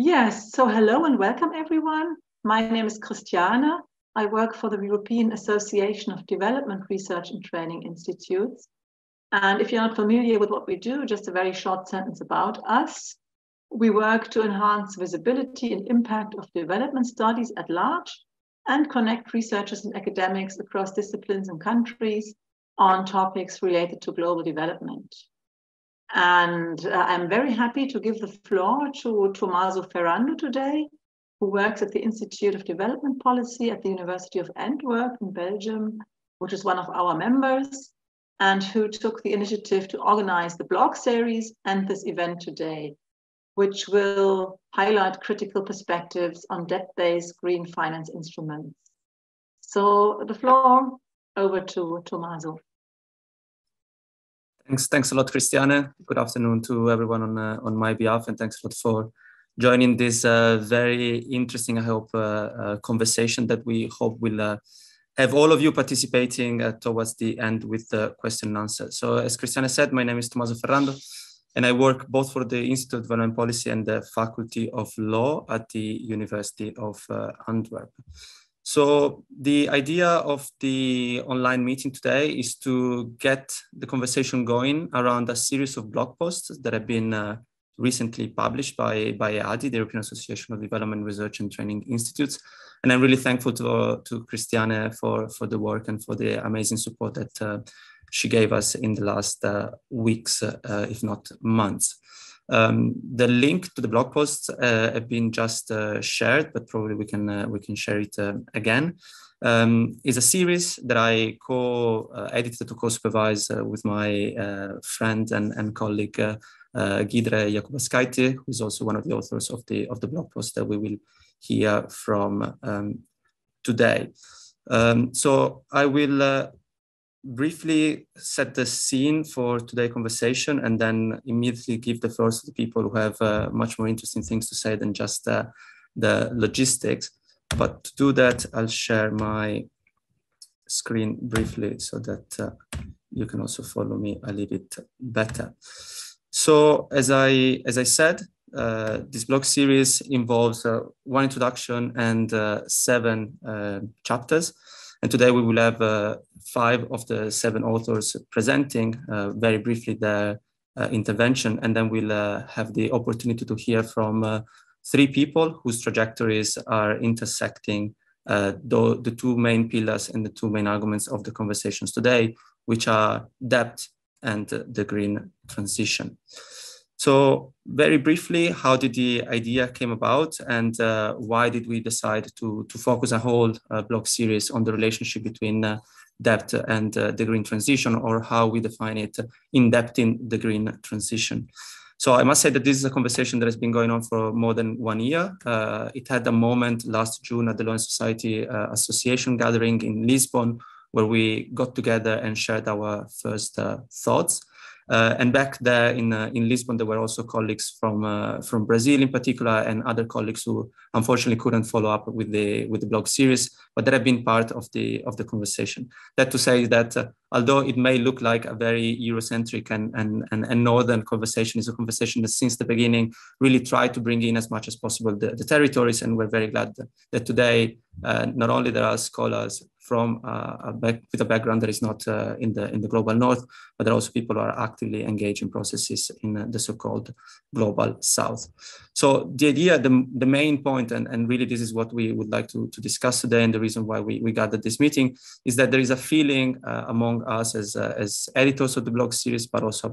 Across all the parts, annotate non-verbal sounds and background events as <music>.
Yes, so hello and welcome everyone. My name is Christiane. I work for the European Association of Development Research and Training Institutes. And if you're not familiar with what we do, just a very short sentence about us. We work to enhance visibility and impact of development studies at large and connect researchers and academics across disciplines and countries on topics related to global development. And uh, I'm very happy to give the floor to Tommaso Ferrando today, who works at the Institute of Development Policy at the University of Antwerp in Belgium, which is one of our members, and who took the initiative to organize the blog series and this event today, which will highlight critical perspectives on debt-based green finance instruments. So the floor over to Tommaso. Thanks, thanks a lot, Christiane. Good afternoon to everyone on uh, on my behalf, and thanks a lot for joining this uh, very interesting, I hope, uh, uh conversation that we hope will uh, have all of you participating uh, towards the end with the question and answer. So, as Christiane said, my name is Tommaso Ferrando, and I work both for the Institute of Development Policy and the Faculty of Law at the University of Antwerp. So the idea of the online meeting today is to get the conversation going around a series of blog posts that have been uh, recently published by, by EADI, the European Association of Development Research and Training Institutes. And I'm really thankful to, uh, to Christiane for, for the work and for the amazing support that uh, she gave us in the last uh, weeks, uh, if not months. Um, the link to the blog posts uh, have been just uh, shared, but probably we can uh, we can share it uh, again. Um, is a series that I co-edited to co-supervise uh, with my uh, friend and, and colleague uh, Gidre Jakubauskaitė, who is also one of the authors of the of the blog post that we will hear from um, today. Um, so I will briefly set the scene for today's conversation and then immediately give the floor to the people who have uh, much more interesting things to say than just uh, the logistics. But to do that, I'll share my screen briefly so that uh, you can also follow me a little bit better. So as I, as I said, uh, this blog series involves uh, one introduction and uh, seven chapters. And today we will have uh, five of the seven authors presenting uh, very briefly their uh, intervention, and then we'll uh, have the opportunity to hear from uh, three people whose trajectories are intersecting uh, the, the two main pillars and the two main arguments of the conversations today, which are debt and the green transition. So very briefly, how did the idea came about and uh, why did we decide to, to focus a whole uh, blog series on the relationship between uh, debt and uh, the green transition or how we define it in depth in the green transition. So I must say that this is a conversation that has been going on for more than one year. Uh, it had a moment last June at the Law and Society uh, Association gathering in Lisbon, where we got together and shared our first thoughts. Uh, and back there in uh, in Lisbon, there were also colleagues from uh, from Brazil in particular, and other colleagues who unfortunately couldn't follow up with the with the blog series, but that have been part of the of the conversation. That to say that although it may look like a very Eurocentric and, and and and northern conversation, is a conversation that since the beginning really tried to bring in as much as possible the, the territories, and we're very glad that, that today uh, not only there are scholars from uh, a back, with a background that is not uh, in the in the global north, but there are also people who are actively engaged in processes in uh, the so-called global south. So the idea, the, the main point, and, and really this is what we would like to, to discuss today, and the reason why we, we gathered this meeting is that there is a feeling among us as, as editors of the blog series, but also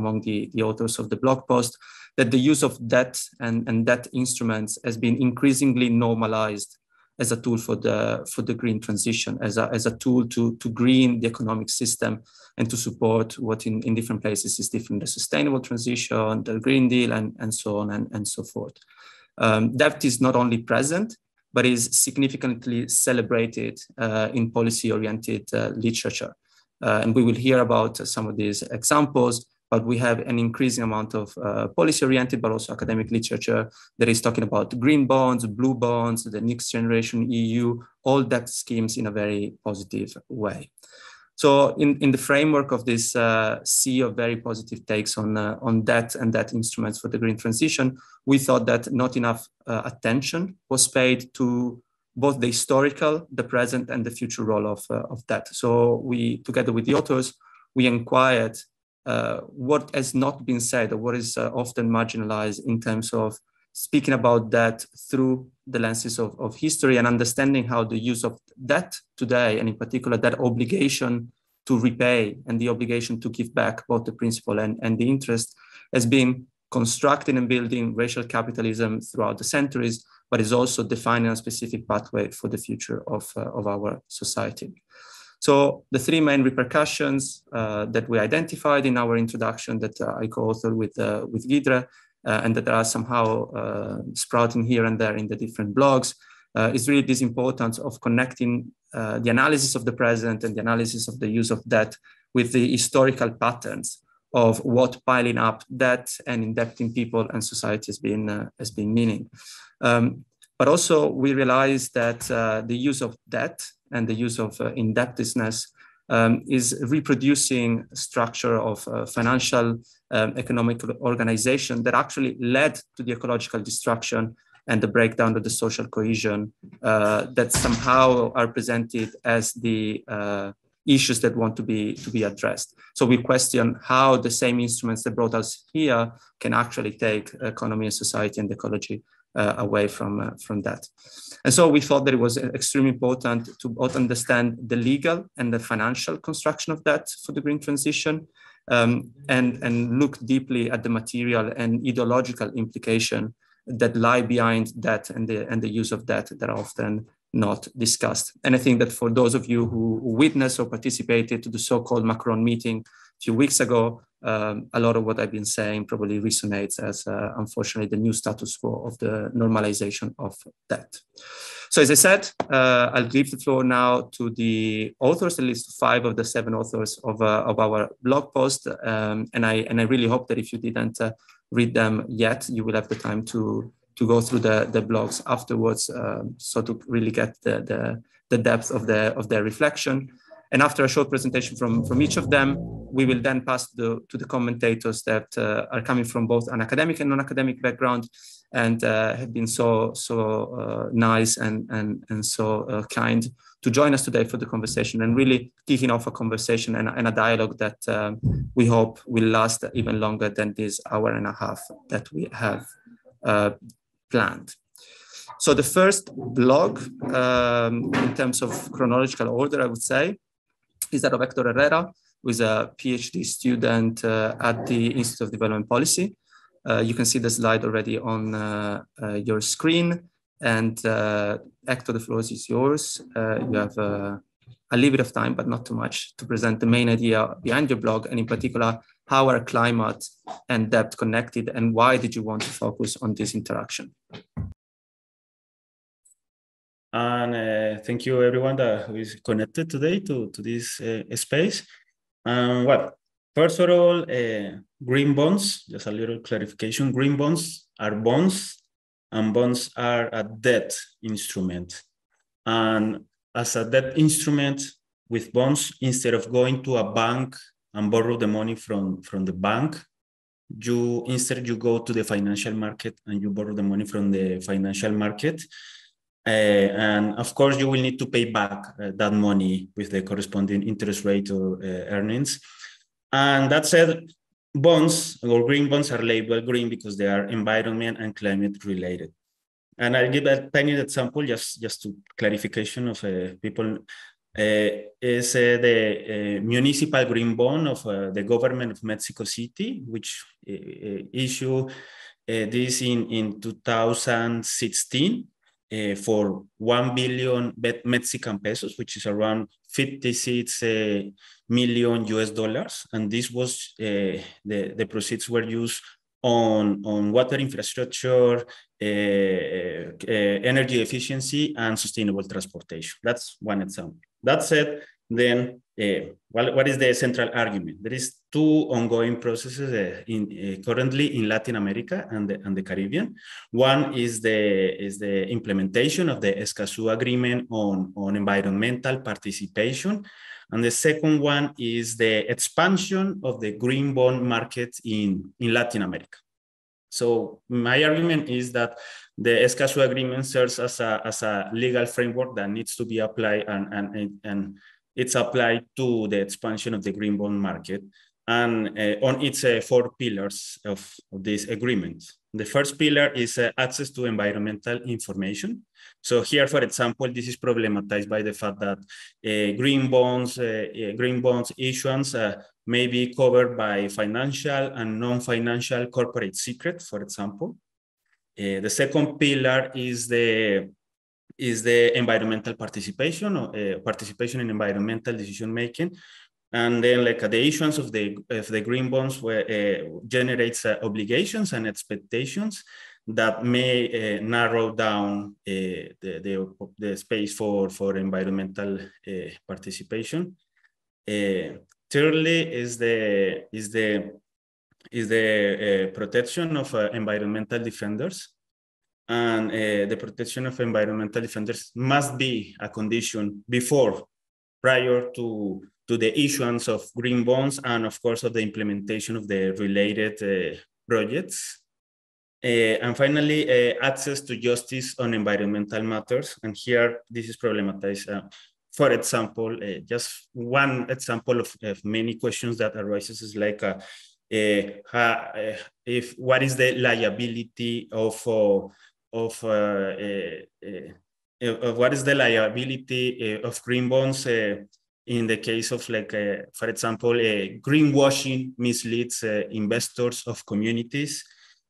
among the, the authors of the blog post, that the use of debt and, and debt instruments has been increasingly normalized as a tool for the for the green transition, as a, as a tool to, to green the economic system and to support what in, in different places is different, the sustainable transition, the Green Deal, and, and so on and, and so forth. Um, debt is not only present, but is significantly celebrated uh, in policy-oriented uh, literature. Uh, and we will hear about some of these examples but we have an increasing amount of uh, policy oriented, but also academic literature that is talking about green bonds, blue bonds, the next generation EU, all debt schemes in a very positive way. So in, in the framework of this uh, sea of very positive takes on, uh, on debt and debt instruments for the green transition, we thought that not enough uh, attention was paid to both the historical, the present, and the future role of, uh, of debt. So we, together with the authors, we inquired uh, what has not been said or what is uh, often marginalized in terms of speaking about that through the lenses of, of history and understanding how the use of debt today, and in particular that obligation to repay and the obligation to give back both the principal and, and the interest, has been constructing and building racial capitalism throughout the centuries, but is also defining a specific pathway for the future of, uh, of our society. So the three main repercussions uh, that we identified in our introduction that uh, I co-authored with, uh, with Gidre uh, and that are somehow uh, sprouting here and there in the different blogs uh, is really this importance of connecting the analysis of the present and the analysis of the use of debt with the historical patterns of what piling up debt and indebting people and society has been, has been meaning. Um, but also we realize that uh, the use of debt and the use of uh, indebtedness um, is reproducing structure of uh, financial um, economic organization that actually led to the ecological destruction and the breakdown of the social cohesion uh, that somehow are presented as the uh, issues that want to be to be addressed. So we question how the same instruments that brought us here can actually take economy and society and ecology away from, uh, from that. And so we thought that it was extremely important to both understand the legal and the financial construction of that for the green transition um, and, and look deeply at the material and ideological implication that lie behind that and the, and the use of that that are often not discussed. And I think that for those of you who witnessed or participated to the so-called Macron meeting a few weeks ago, um, a lot of what I've been saying probably resonates as, uh, unfortunately, the new status quo of the normalization of debt. So as I said, uh, I'll give the floor now to the authors, at least five of the seven authors of, uh, of our blog post. Um, and, I, and I really hope that if you didn't uh, read them yet, you will have the time to, to go through the, the blogs afterwards, um, so to really get the, the, the depth of, the, of their reflection. And after a short presentation from, from each of them, we will then pass the, to the commentators that uh, are coming from both an academic and non-academic background and uh, have been so so uh, nice and, and, and so uh, kind to join us today for the conversation and really kicking off a conversation and, and a dialogue that um, we hope will last even longer than this hour and a half that we have uh, planned. So the first blog, um, in terms of chronological order, I would say, is that of Hector Herrera, who is a PhD student uh, at the Institute of Development Policy. Uh, you can see the slide already on uh, uh, your screen. And Hector, the floor is yours. you have a little bit of time, but not too much, to present the main idea behind your blog, and in particular, how are climate and debt connected, and why did you want to focus on this interaction? And uh, thank you everyone that is connected today to, to this uh, space. Um, well, first of all, uh, green bonds, just a little clarification. Green bonds are bonds and bonds are a debt instrument. And as a debt instrument with bonds, instead of going to a bank and borrow the money from, from the bank, you instead you go to the financial market and you borrow the money from the financial market. Uh, and of course, you will need to pay back uh, that money with the corresponding interest rate or uh, earnings. And that said, bonds or green bonds are labeled green because they are environment and climate related. And I'll give a tiny example just, just to clarification of uh, people. Uh, is uh, the municipal green bond of the government of Mexico City, which uh, issue this in, in 2016 for 1 billion Mexican pesos, which is around 56 million US dollars. And this was uh, the, the proceeds were used on, on water infrastructure, uh, uh, energy efficiency, and sustainable transportation. That's one example. That said, then uh, what, what is the central argument? There is two ongoing processes uh, in, uh, currently in Latin America and the, and the Caribbean. One is the, is the implementation of the Escazú Agreement on, on environmental participation, And the second one is the expansion of the green bond market in, in Latin America. So my argument is that the Escazú agreement serves as a, as a legal framework that needs to be applied and, and, and it's applied to the expansion of the green bond market and uh, on its uh, four pillars of, of this agreement. The first pillar is uh, access to environmental information. So here, for example, this is problematized by the fact that uh, green bonds, uh, uh, green bonds issuance may be covered by financial and non-financial corporate secret, for example. the second pillar is the is the environmental participation or participation in environmental decision making, and then like uh, the issuance of the of the green bonds where, uh, generates uh, obligations and expectations that may uh, narrow down uh, the, the, the, space for, for environmental uh, participation. thirdly is the, is the, is the protection of environmental defenders. And the protection of environmental defenders must be a condition before, prior to to the issuance of green bonds and of course of the implementation of the related uh, projects. Uh, and finally, uh, access to justice on environmental matters. And here, this is problematized. Uh, for example, uh, just one example of, of, many questions that arises is like, uh, if what is the liability of of, of what is the liability of green bonds in the case of like, uh, for example, uh, greenwashing misleads uh, investors of communities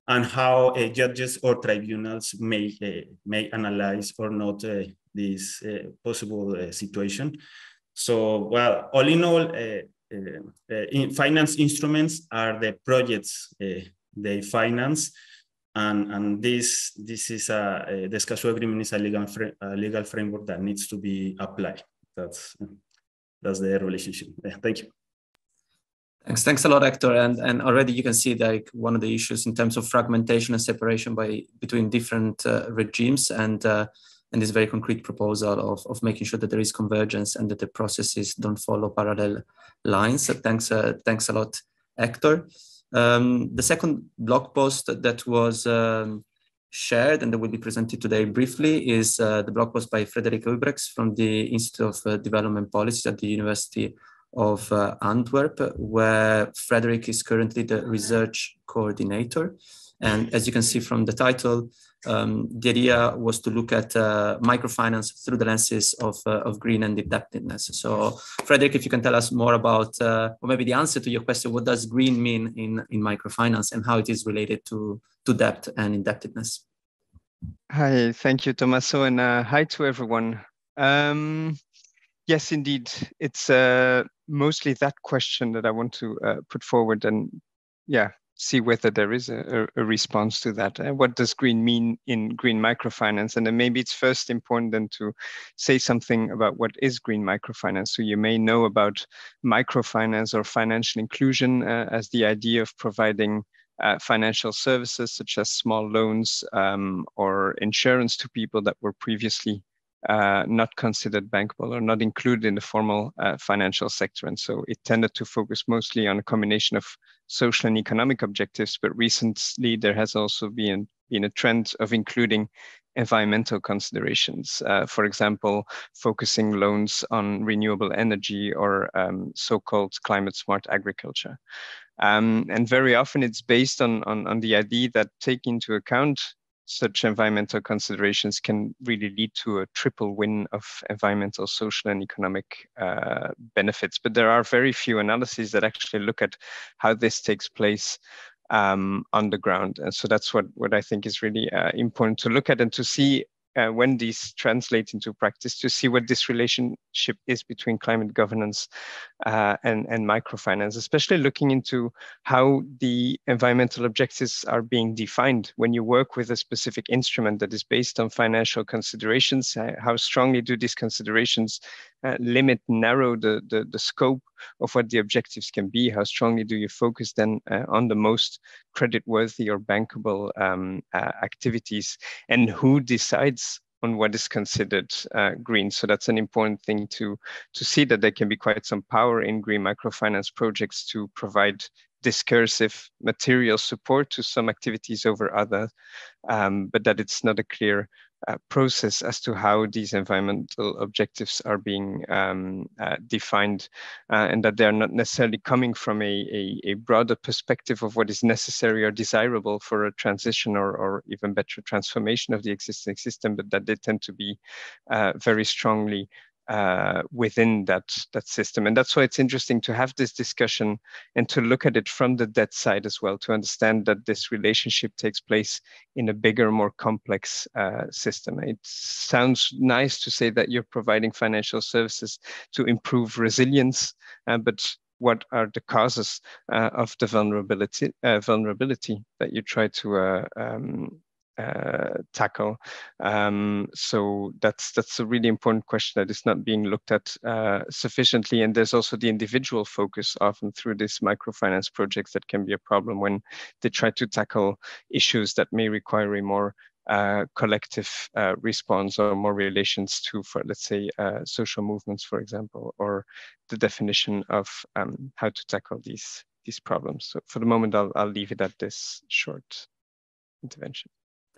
and how uh, judges or tribunals may, uh, may analyze or not uh, this possible situation. So, well, all in all, in finance instruments are the projects they finance and and this this is a, the Escazú agreement is a legal a legal framework that needs to be applied. That's that's the relationship. Yeah, thank you. Thanks, thanks a lot, Hector. And and already you can see like one of the issues in terms of fragmentation and separation by between different uh, regimes and uh, and this very concrete proposal of, of making sure that there is convergence and that the processes don't follow parallel lines. So thanks, uh, thanks a lot, Hector. Um, the second blog post that was um, shared and that will be presented today briefly is uh, the blog post by Frederik Huybrechts from the Institute of uh, Development Policy at the University of uh, Antwerp, where Frederik is currently the research coordinator. And as you can see from the title, um, the idea was to look at uh, microfinance through the lenses of, uh, of green and indebtedness. So, Frederick, if you can tell us more about, uh, or maybe the answer to your question, what does green mean in, in microfinance and how it is related to, to debt and indebtedness? Hi, thank you, Tommaso, and uh, hi to everyone. Um, yes, indeed, it's uh, mostly that question that I want to uh, put forward and yeah, see whether there is a, a response to that. Uh, what does green mean in green microfinance? And then maybe it's first important then to say something about what is green microfinance. So you may know about microfinance or financial inclusion uh, as the idea of providing uh, financial services such as small loans um, or insurance to people that were previously uh, not considered bankable or not included in the formal uh, financial sector. And so it tended to focus mostly on a combination of social and economic objectives. But recently, there has also been, been a trend of including environmental considerations. Uh, for example, focusing loans on renewable energy or um, so-called climate smart agriculture. Um, and very often it's based on, on, on the idea that take into account such environmental considerations can really lead to a triple win of environmental, social, and economic uh, benefits. But there are very few analyses that actually look at how this takes place um, on the ground. And so that's what, what I think is really uh, important to look at and to see uh, when these translate into practice to see what this relationship is between climate governance uh, and, and microfinance, especially looking into how the environmental objectives are being defined when you work with a specific instrument that is based on financial considerations. Uh, how strongly do these considerations uh, limit, narrow the, the, the, scope of what the objectives can be? How strongly do you focus then uh, on the most credit worthy or bankable um, uh, activities? And who decides on what is considered uh, green. So that's an important thing to, to see that there can be quite some power in green microfinance projects to provide discursive material support to some activities over others, um, but that it's not a clear process as to how these environmental objectives are being um, uh, defined uh, and that they're not necessarily coming from a, a, a, broader perspective of what is necessary or desirable for a transition or, or even better transformation of the existing system, but that they tend to be uh, very strongly uh, within that that system. And that's why it's interesting to have this discussion and to look at it from the debt side as well to understand that this relationship takes place in a bigger more complex uh, system. It sounds nice to say that you're providing financial services to improve resilience uh, but what are the causes uh, of the vulnerability uh, vulnerability that you try to uh, um, uh, tackle. Um, so that's that's a really important question that is not being looked at uh, sufficiently. And there's also the individual focus often through these microfinance projects that can be a problem when they try to tackle issues that may require a more uh, collective uh, response or more relations to, for let's say, uh, social movements, for example, or the definition of um, how to tackle these these problems. So for the moment, I'll, I'll leave it at this short intervention.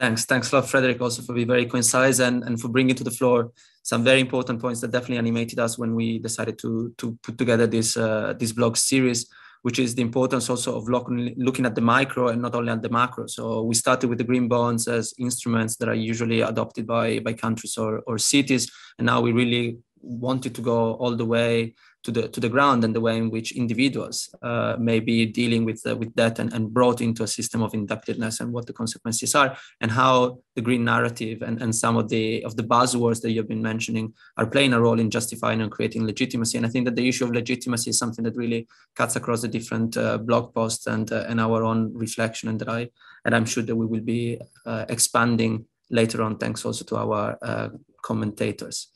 Thanks. Thanks a lot, Frederick, also for being very concise and, and for bringing to the floor some very important points that definitely animated us when we decided to, to put together this, uh, this blog series, which is the importance also of looking, looking at the micro and not only at the macro. So we started with the green bonds as instruments that are usually adopted by, by countries or, or cities. And now we really wanted to go all the way to the to the ground and the way in which individuals uh, may be dealing with uh, with that and, and brought into a system of indebtedness and what the consequences are and how the green narrative and, and some of the of the buzzwords that you've been mentioning are playing a role in justifying and creating legitimacy. And I think that the issue of legitimacy is something that really cuts across the different uh, blog posts and uh, and our own reflection and that I and I'm sure that we will be uh, expanding later on thanks also to our uh, commentators.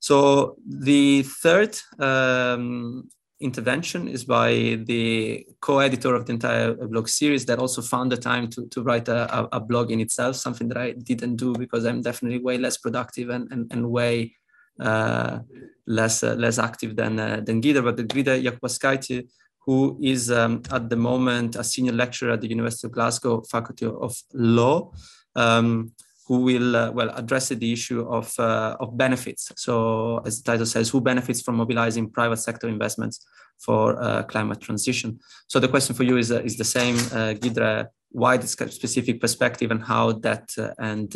So the third um, intervention is by the co-editor of the entire blog series that also found the time to, to write a, a, blog in itself, something that I didn't do because I'm definitely way less productive and, and, and way uh, less uh, less active than uh, than Gita. But the Gita Jakubauskaitė, who is um, at the moment a senior lecturer at the University of Glasgow Faculty of Law, um, who will uh, well address the issue of uh, of benefits. So as the title says, who benefits from mobilizing private sector investments for uh, climate transition? So the question for you is uh, is the same, uh, Gidre, why this specific perspective and how that uh, and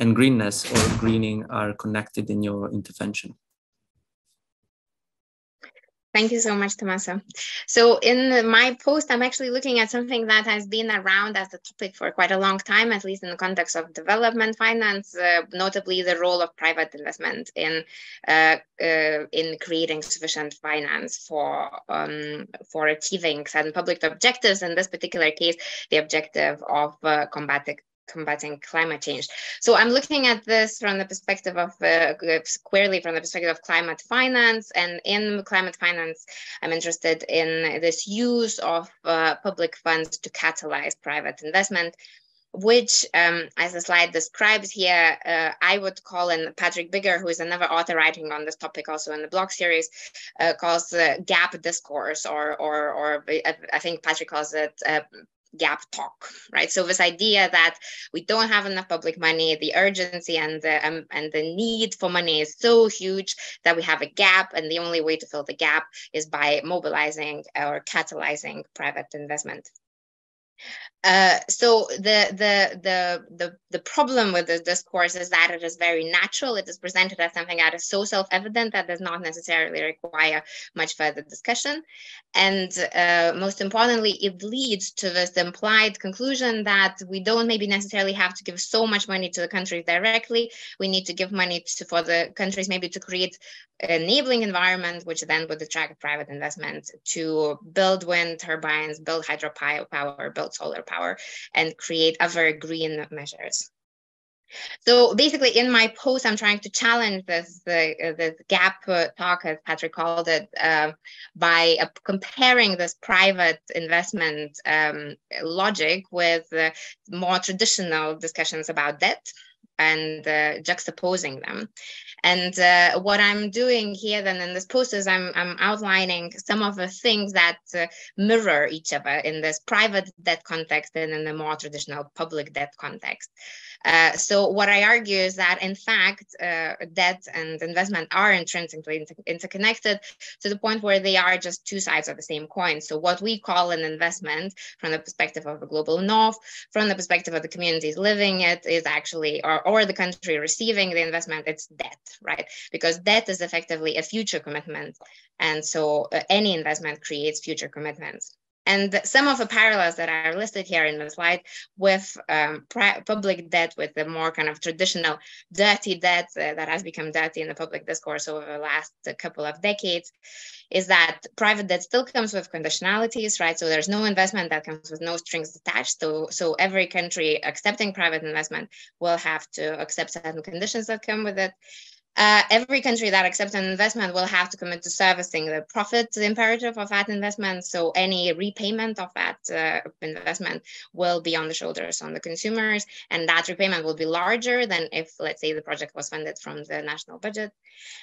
and greenness or greening are connected in your intervention. Thank you so much, Tommaso. So in my post, I'm actually looking at something that has been around as a topic for quite a long time, at least in the context of development finance, uh, notably the role of private investment in uh, uh, in creating sufficient finance for um, for achieving certain public objectives. In this particular case, the objective of uh, combating combating climate change. So I'm looking at this from the perspective of uh, squarely from the perspective of climate finance. And in climate finance, I'm interested in this use of uh, public funds to catalyze private investment which, um, as the slide describes here, uh, I would call, and Patrick Bigger, who is another author writing on this topic also in the blog series, uh, calls the gap discourse, or, or, or I think Patrick calls it uh, gap talk right? So this idea that we don't have enough public money the urgency and the um, and the need for money is so huge that we have a gap and the only way to fill the gap is by mobilizing or catalyzing private investment uh, so the, the the the the problem with this discourse is that it is very natural. It is presented as something that is so self-evident that does not necessarily require much further discussion, and uh, most importantly, it leads to this implied conclusion that we don't maybe necessarily have to give so much money to the countries directly. We need to give money to, for the countries maybe to create an enabling environment, which then would attract private investment to build wind turbines, build hydropower, build solar power, and create other green measures. So basically, in my post, I'm trying to challenge this the uh, this gap uh, talk, as Patrick called it, uh, by uh, comparing this private investment um, logic with more traditional discussions about debt and uh, juxtaposing them. And uh, what I'm doing here then in this post is I'm, I'm outlining some of the things that uh, mirror each other in this private debt context and in the more traditional public debt context. Uh, so what I argue is that in fact, uh, debt and investment are intrinsically inter interconnected to the point where they are just two sides of the same coin. So what we call an investment from the perspective of the global north, from the perspective of the communities living it is actually, or, or the country receiving the investment, it's debt, right? Because debt is effectively a future commitment. And so uh, any investment creates future commitments. And some of the parallels that are listed here in the slide with um, public debt, with the more kind of traditional dirty debt uh, that has become dirty in the public discourse over the last couple of decades, is that private debt still comes with conditionalities, right? So there's no investment that comes with no strings attached. So, so every country accepting private investment will have to accept certain conditions that come with it. Uh, every country that accepts an investment will have to commit to servicing the profit imperative of that investment. So any repayment of that uh, investment will be on the shoulders on the consumers, and that repayment will be larger than if, let's say, the project was funded from the national budget.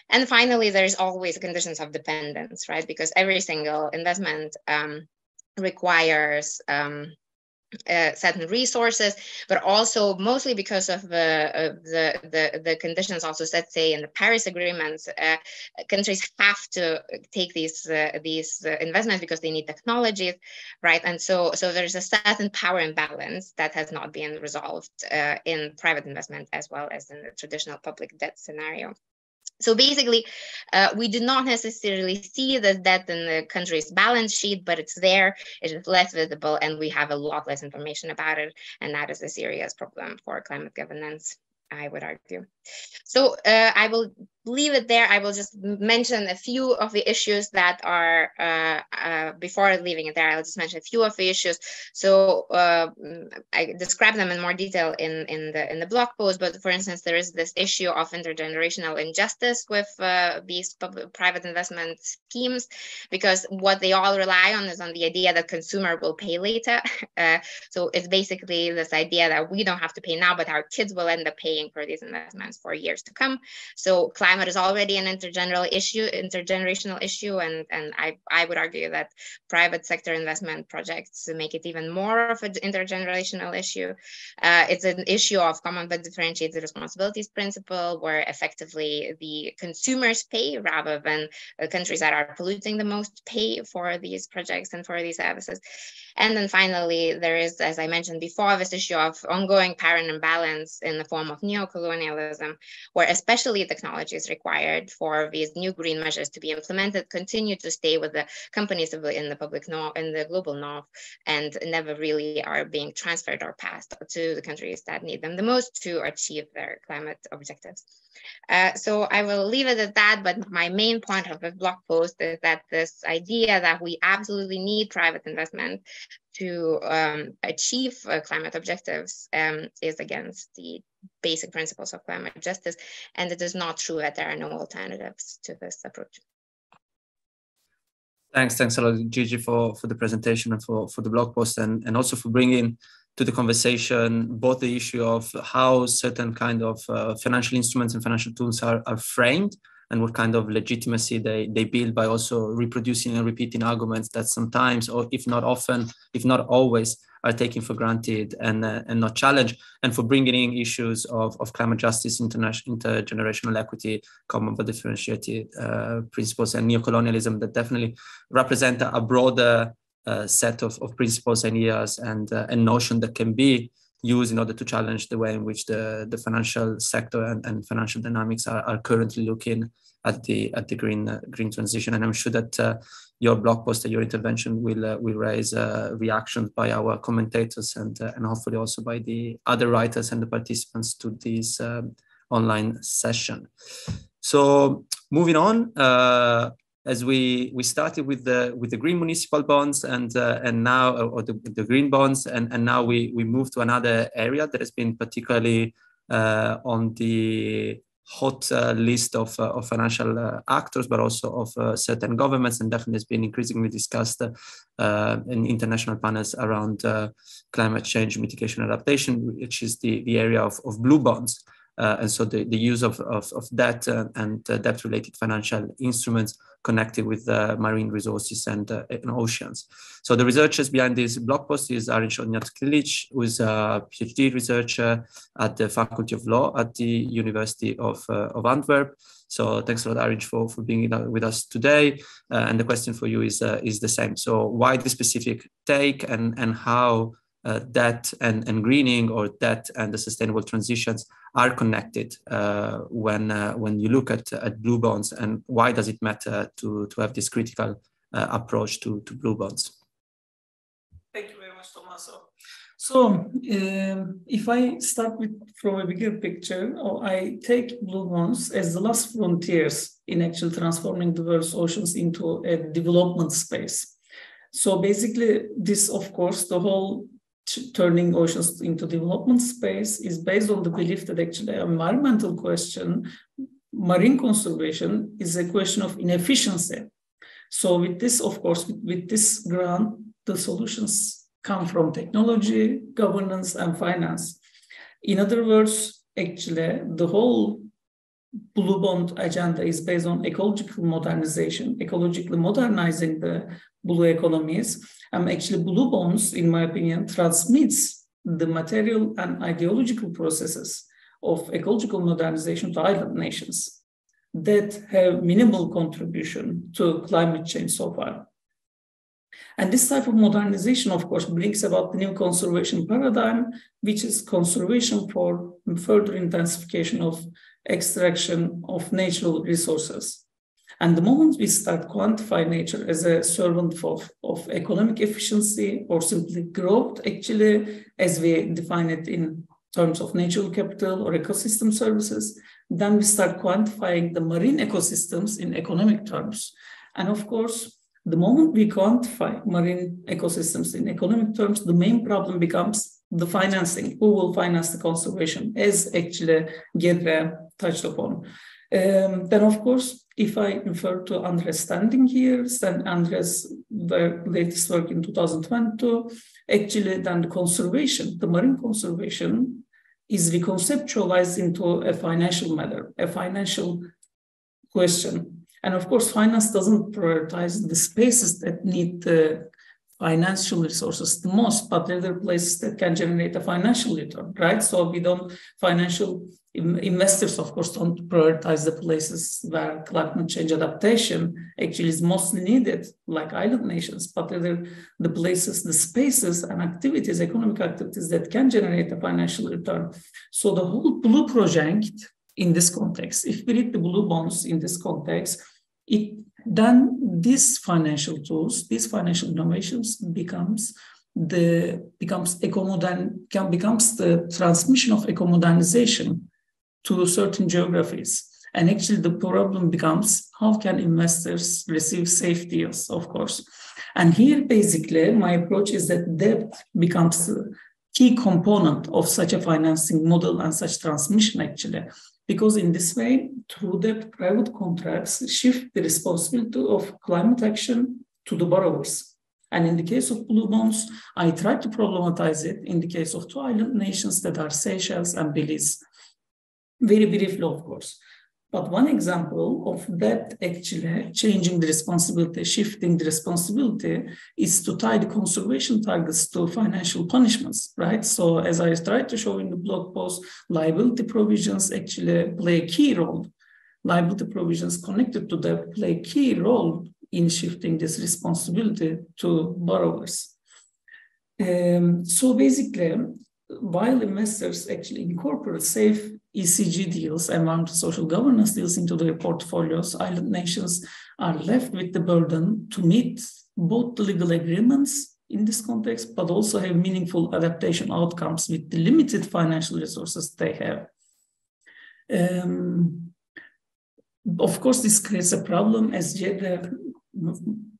And finally, there's always conditions of dependence, right? Because every single investment um, requires um, uh, certain resources, but also mostly because of the uh, the, the the conditions also set say in the Paris agreements, uh, countries have to take these uh, these uh, investments because they need technologies, right? And so so there's a certain power imbalance that has not been resolved uh, in private investment as well as in the traditional public debt scenario. So basically, uh, we do not necessarily see the debt in the country's balance sheet, but it's there, it is less visible, and we have a lot less information about it. And that is a serious problem for climate governance, I would argue. So uh, I will leave it there. I will just mention a few of the issues that are, uh, uh, before leaving it there, I'll just mention a few of the issues. So uh, I describe them in more detail in, in, the, in the blog post, but for instance, there is this issue of intergenerational injustice with uh, these private investment schemes, because what they all rely on is on the idea that consumer will pay later. <laughs> Uh, so it's basically this idea that we don't have to pay now, but our kids will end up paying for these investments for years to come. So climate is already an intergeneral issue, intergenerational issue, and and I I would argue that private sector investment projects make it even more of an intergenerational issue. Uh, it's an issue of common but differentiated responsibilities principle, where effectively the consumers pay rather than the countries that are polluting the most pay for these projects and for these services. And then finally, there is, as I mentioned before, this issue of ongoing power imbalance in the form of neocolonialism, where especially technologies required for these new green measures to be implemented continue to stay with the companies in the public north, in the global north, and never really are being transferred or passed to the countries that need them the most to achieve their climate objectives. Uh, so I will leave it at that, but my main point of the blog post is that this idea that we absolutely need private investment to um, achieve uh, climate objectives um, is against the basic principles of climate justice, and it is not true that there are no alternatives to this approach. Thanks, thanks a lot, Gigi, for, for the presentation and for, for the blog post, and, and also for bringing to the conversation both the issue of how certain kind of uh, financial instruments and financial tools are, are framed and what kind of legitimacy they, they build by also reproducing and repeating arguments that sometimes, or if not often, if not always, are taken for granted and, uh, and not challenged, and for bringing in issues of, of climate justice, international, intergenerational equity, common but differentiated uh, principles, and neocolonialism that definitely represent a broader uh, set of, of principles, ideas, and, uh, and notion that can be used in order to challenge the way in which the, the financial sector and, and financial dynamics are, are currently looking at the at the green uh, green transition. And I'm sure that uh, your blog post and your intervention will uh, will raise uh, reactions by our commentators and uh, and hopefully also by the other writers and the participants to this um, online session. So moving on, uh, as we we started with the with the green municipal bonds and uh, and now or the, the green bonds and and now we we move to another area that has been particularly uh, on the hot uh, list of, uh, of financial uh, actors, but also of uh, certain governments, and definitely has been increasingly discussed in international panels around climate change mitigation adaptation, which is the, the area of, of blue bonds. Uh, and so the, the use of, of, of debt uh, and uh, debt related financial instruments connected with uh, marine resources and, uh, and, oceans. So the researchers behind this blog post is Arinç Onyatkilic, who is a PhD researcher at the Faculty of Law at the University of, uh, of Antwerp. So thanks a lot, Arinç, for, for being with us today. and the question for you is, is the same. So why the specific take and, and how uh, debt and, and greening or debt and the sustainable transitions are connected uh, when uh, when you look at, at blue bonds and why does it matter to, to have this critical uh, approach to, to blue bonds? Thank you very much, Tommaso. So um, if I start with from a bigger picture, or I take blue bonds as the last frontiers in actually transforming the world's oceans into a development space. So basically, this, of course, the whole turning oceans into development space is based on the belief that actually environmental question, marine conservation is a question of inefficiency. So with this, of course, with, with this grant, the solutions come from technology, governance, and finance. In other words, actually, the whole Blue Bond agenda is based on ecological modernization, ecologically modernizing the blue economies. Um, actually, blue bonds, in my opinion, transmits the material and ideological processes of ecological modernization to island nations that have minimal contribution to climate change so far. And this type of modernization, of course, brings about the new conservation paradigm, which is conservation for further intensification of extraction of natural resources. And the moment we start quantify nature as a servant of, of economic efficiency or simply growth, actually, as we define it in terms of natural capital or ecosystem services, then we start quantifying the marine ecosystems in economic terms. And of course, the moment we quantify marine ecosystems in economic terms, the main problem becomes the financing. Who will finance the conservation, as actually Gidre touched upon. Um, then, of course, if I refer to Andres Standing here, then Andres' latest work in 2022, actually, then the conservation, the marine conservation, is reconceptualized into a financial matter, a financial question. And of course, finance doesn't prioritize the spaces that need the financial resources the most, but are places that can generate a financial return, right? So we don't financial investors, of course, don't prioritize the places where climate change adaptation actually is mostly needed, like island nations, but are the places, the spaces and activities, economic activities that can generate a financial return. So the whole blue project in this context, if we read the blue bonds in this context, it then these financial tools, these financial innovations becomes the becomes eco-modern becomes the transmission of eco-modernization to certain geographies. And actually the problem becomes how can investors receive safe deals, of course. And here basically my approach is that debt becomes a key component of such a financing model and such transmission actually because in this way, through debt, private contracts, shift the responsibility of climate action to the borrowers. And in the case of blue bonds, I tried to problematize it in the case of two island nations that are Seychelles and Belize. Very briefly, of course. But one example of that actually changing the responsibility, shifting the responsibility is to tie the conservation targets to financial punishments, right? So as I tried to show in the blog post, liability provisions actually play a key role. Liability provisions connected to that play a key role in shifting this responsibility to borrowers. Um, so basically, while investors actually incorporate safe ESG deals, environmental social governance deals into their portfolios, island nations are left with the burden to meet both the legal agreements in this context, but also have meaningful adaptation outcomes with the limited financial resources they have. Um, of course, this creates a problem, as Jeddah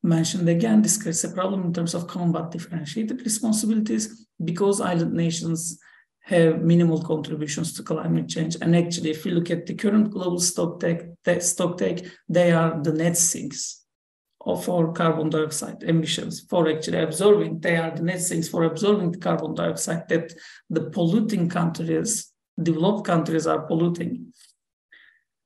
mentioned again, this creates a problem in terms of combat differentiated responsibilities because island nations have minimal contributions to climate change. And actually, if you look at the current global stock take, stock take they are the net sinks for carbon dioxide emissions for actually absorbing. They are the net sinks for absorbing the carbon dioxide that the polluting countries developed countries are polluting.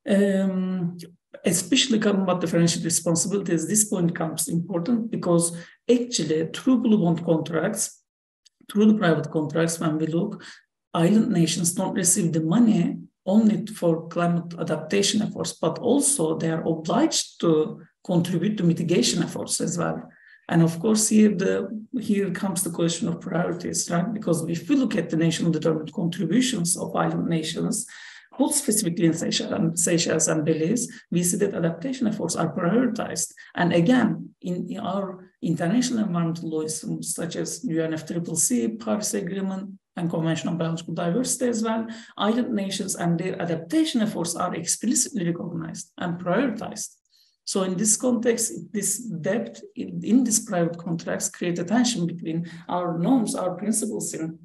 Um, especially coming about financial responsibilities, this point comes important because actually through blue bond contracts, through the private contracts, when we look, island nations don't receive the money only for climate adaptation efforts, but also they are obliged to contribute to mitigation efforts as well. And of course, here the here comes the question of priorities, right? Because if we look at the national determined contributions of island nations, both specifically in Seychelles and, Belize, we see that adaptation efforts are prioritized. And again, in, in our international environmental laws, such as UNFCCC, Paris Agreement, and Convention on Biological Diversity as well, island nations and their adaptation efforts are explicitly recognized and prioritized. So in this context, this depth in, in these private contracts create a tension between our norms, our principles in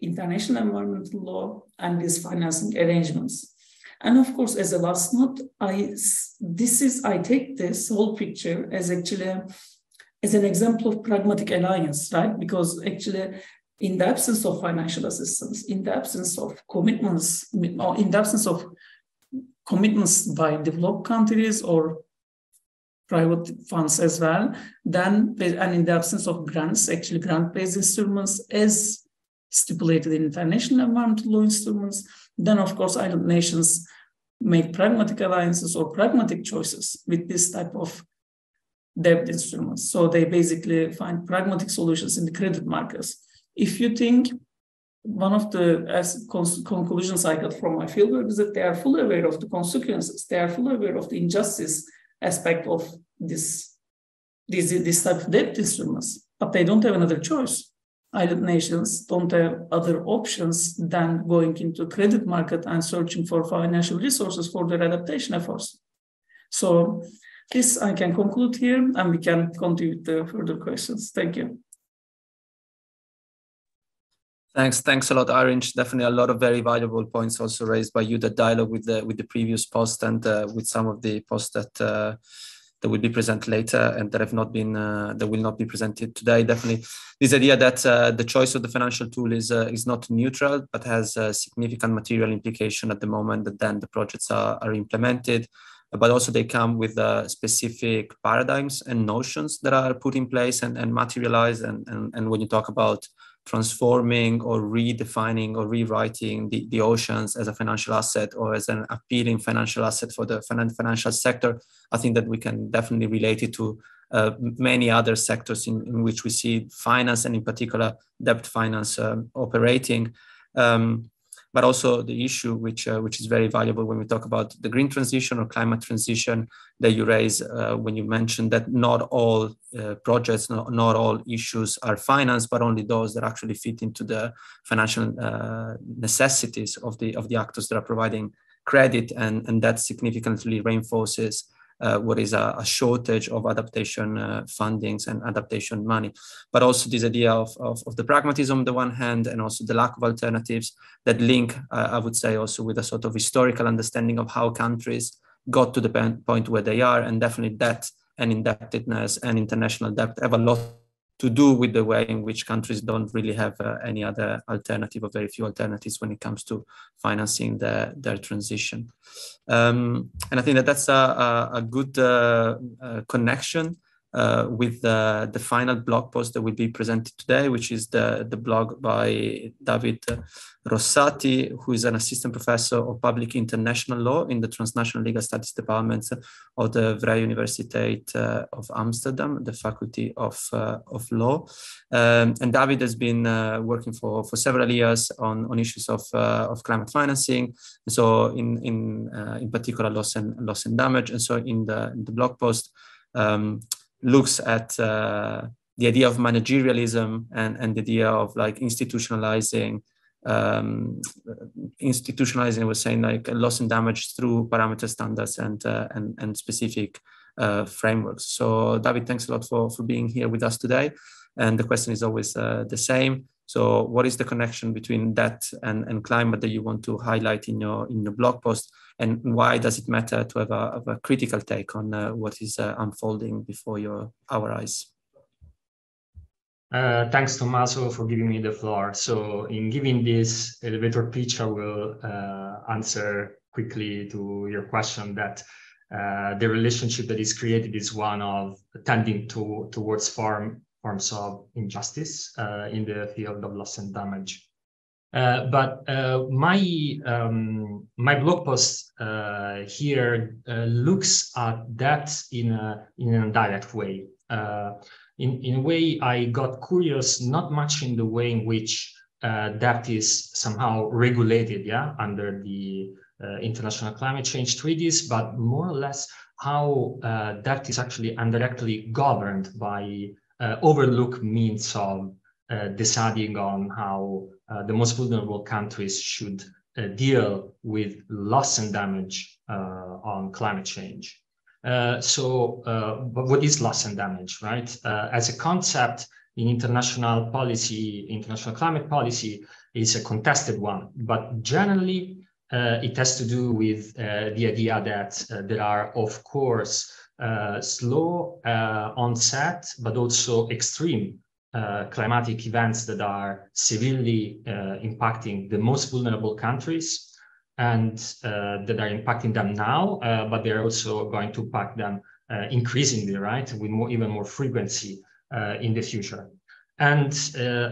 international environmental law and these financing arrangements. And of course, as a last note, I this is I take this whole picture as actually as an example of pragmatic alliance, right? Because actually, in the absence of financial assistance, in the absence of commitments, or in the absence of commitments by developed countries or private funds as well, then and in the absence of grants, actually grant-based instruments as stipulated in international environmental law instruments, then of course island nations make pragmatic alliances or pragmatic choices with this type of debt instruments. So they basically find pragmatic solutions in the credit markets. If you think one of the as conclusions I got from my fieldwork is that they are fully aware of the consequences. They are fully aware of the injustice aspect of this, this, this type of debt instruments, but they don't have another choice island nations don't have other options than going into credit market and searching for financial resources for their adaptation efforts. So this I can conclude here and we can continue the further questions. Thank you. Thanks, thanks a lot, Arinç. Definitely a lot of very valuable points also raised by you. The dialogue with the with the previous post and uh, with some of the posts that uh, that will be presented later and that have not been uh, that will not be presented today. Definitely, this idea that uh, the choice of the financial tool is uh, is not neutral but has significant material implication at the moment that then the projects are, are implemented. But also they come with uh, specific paradigms and notions that are put in place and, and materialized. And, and, and when you talk about transforming or redefining or rewriting the, the oceans as a financial asset or as an appealing financial asset for the financial sector, I think that we can definitely relate it to uh, many other sectors in, in, which we see finance and in particular debt finance um, operating. Um, but also the issue which uh, which is very valuable when we talk about the green transition or climate transition that you raise uh, when you mentioned that not all uh, projects, not, not all issues are financed, but only those that actually fit into the financial uh, necessities of the of the actors that are providing credit, and and that significantly reinforces uh, what is a, a, shortage of adaptation uh, fundings and adaptation money, but also this idea of, of, of, the pragmatism on the one hand and also the lack of alternatives that link, uh, I would say, also with a sort of historical understanding of how countries got to the point where they are, and definitely debt and indebtedness and international debt have a lot to do with the way in which countries don't really have uh, any other alternative or very few alternatives when it comes to financing the, their transition. Um, and I think that that's a, a, a good uh, uh, connection uh, with the, the final blog post that will be presented today, which is the, the blog by David Rossati, who is an assistant professor of public international law in the transnational legal studies department of the Vrije Universiteit uh, of Amsterdam, the Faculty of, uh, of Law. Um, and David has been uh, working for, for several years on, on issues of, uh, of climate financing. So in, in, uh, in particular, loss and, loss and damage. And so in the, in the blog post, um, looks at uh, the idea of managerialism and, and the idea of like institutionalizing um, institutionalizing was saying like loss and damage through parameter standards and uh, and, and specific uh, frameworks. So David, thanks a lot for, for being here with us today. And the question is always uh, the same. So what is the connection between that and, and climate that you want to highlight in your in your blog post? And why does it matter to have a, have a critical take on uh, what is uh, unfolding before your our eyes? Uh, thanks, Tommaso, for giving me the floor. So in giving this elevator pitch, I will uh, answer quickly to your question that uh, the relationship that is created is one of tending to towards form, forms of injustice uh, in the field of loss and damage. Uh, but uh, my um, my blog post uh, here uh, looks at that in a in a direct way. Uh, in in a way, I got curious not much in the way in which that is somehow regulated, yeah, under the international climate change treaties, but more or less how that is actually indirectly governed by overlooked means of deciding on how uh, the most vulnerable countries should uh, deal with loss and damage uh, on climate change. Uh, so, but what is loss and damage, right? as a concept in international policy, international climate policy is a contested one, but generally uh, it has to do with uh, the idea that uh, there are, of course, slow onset, but also extreme uh, climatic events that are severely uh, impacting the most vulnerable countries and uh, that are impacting them now, uh, but they're also going to impact them uh, increasingly, right, with more, even more frequency in the future. And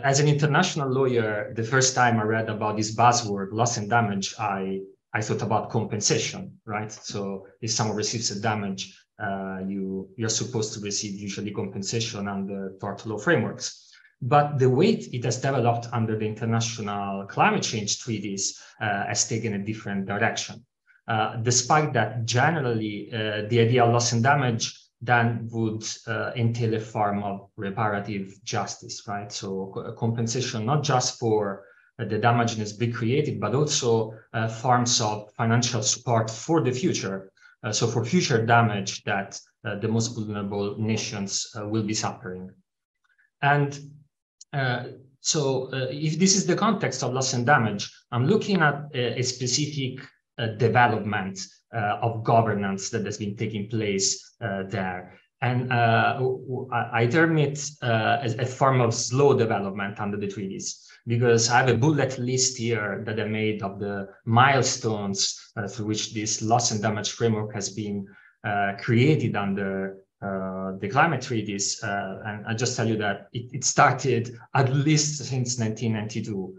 as an international lawyer, the first time I read about this buzzword, loss and damage, I I thought about compensation, right? So if someone receives a damage, uh, you you're supposed to receive usually compensation under tort law frameworks. But the way it has developed under the international climate change treaties uh, has taken a different direction. Uh, despite that, generally, uh, the idea of loss and damage then would uh, entail a form of reparative justice, right? So compensation not just for uh, the damage that has been created, but also forms of financial support for the future Uh, so for future damage that uh, the most vulnerable nations uh, will be suffering. And uh, so uh, if this is the context of loss and damage, I'm looking at a, a specific development of governance that has been taking place there. And uh, I term it uh, as a form of slow development under the treaties because I have a bullet list here that I made of the milestones uh, through which this loss and damage framework has been uh, created under uh, the climate treaties. Uh, and I just tell you that it, it, started at least since 1992,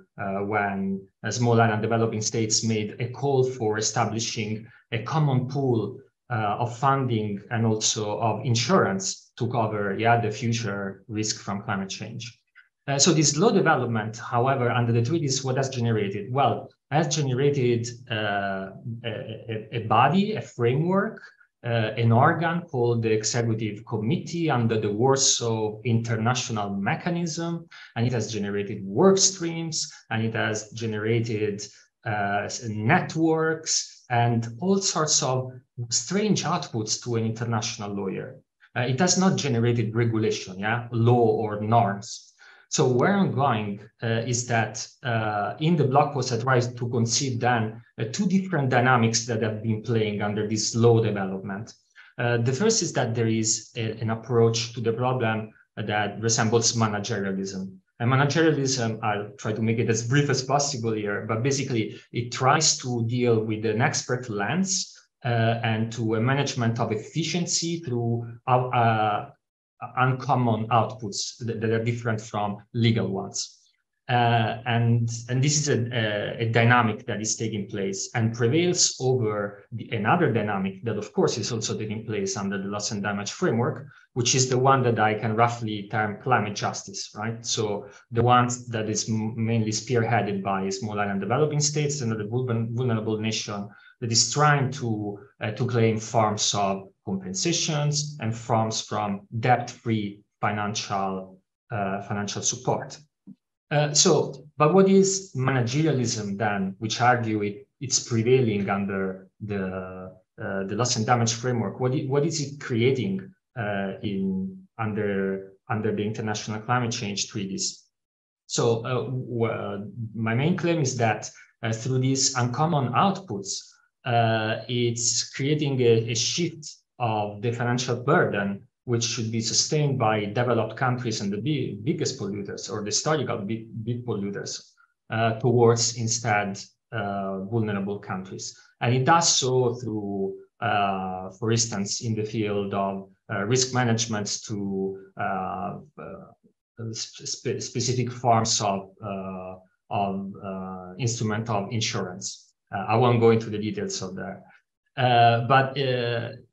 when small island developing states made a call for establishing a common pool of funding and also of insurance to cover yeah, the future risk from climate change. Uh, so this slow development, however, under the treaties, what has generated? Well, has generated uh, a, a, body, a framework, uh, an organ called the Executive Committee under the Warsaw International Mechanism, and it has generated work streams, and it has generated uh, networks, and all sorts of strange outputs to an international lawyer. Uh, it has not generated regulation, yeah, law or norms. So where I'm going uh, is that uh, in the blog post, I try to conceive then uh, two different dynamics that have been playing under this law development. Uh, the first is that there is a, an approach to the problem that resembles managerialism. And managerialism, I'll try to make it as brief as possible here, but basically it tries to deal with an expert lens uh, and to a management of efficiency through uh, uh uncommon outputs that, that, are different from legal ones. Uh, and, and this is a, a, dynamic that is taking place and prevails over the, another dynamic that, of course, is also taking place under the loss and damage framework, which is the one that I can roughly term climate justice, right? So the one that is mainly spearheaded by small island developing states and the vulnerable nation that is trying to, uh, to claim forms of compensations and forms from debt-free financial, uh, financial support. Uh, so, but what is managerialism then, which argue it, it's prevailing under the uh, the loss and damage framework? What, what is it creating uh, in under under the international climate change treaties? So, uh, my main claim is that uh, through these uncommon outputs, it's creating a, a shift of the financial burden which should be sustained by developed countries and the big, biggest polluters or the historical big, big polluters uh, towards instead uh, vulnerable countries. And it does so through, uh, for instance, in the field of uh, risk management to uh, uh, spe specific forms of, of instrument of insurance. I won't go into the details of that. but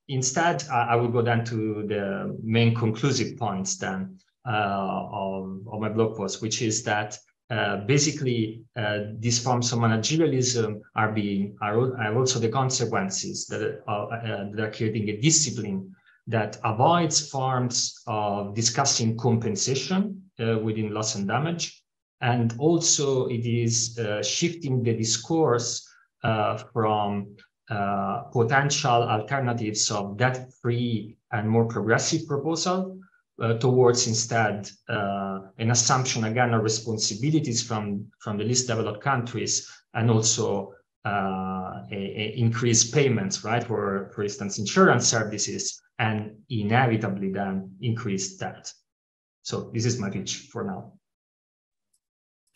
instead, I, I, will go down to the main conclusive points then of, of my blog post, which is that uh, basically uh, these forms of managerialism are being are, are also the consequences that are, uh, that are creating a discipline that avoids forms of discussing compensation uh, within loss and damage. And also it is uh, shifting the discourse from potential alternatives of debt-free and more progressive proposal uh, towards instead uh, an assumption again of responsibilities from from the least developed countries and also uh, a, a increased payments right for for instance insurance services and inevitably then increased debt. So this is my pitch for now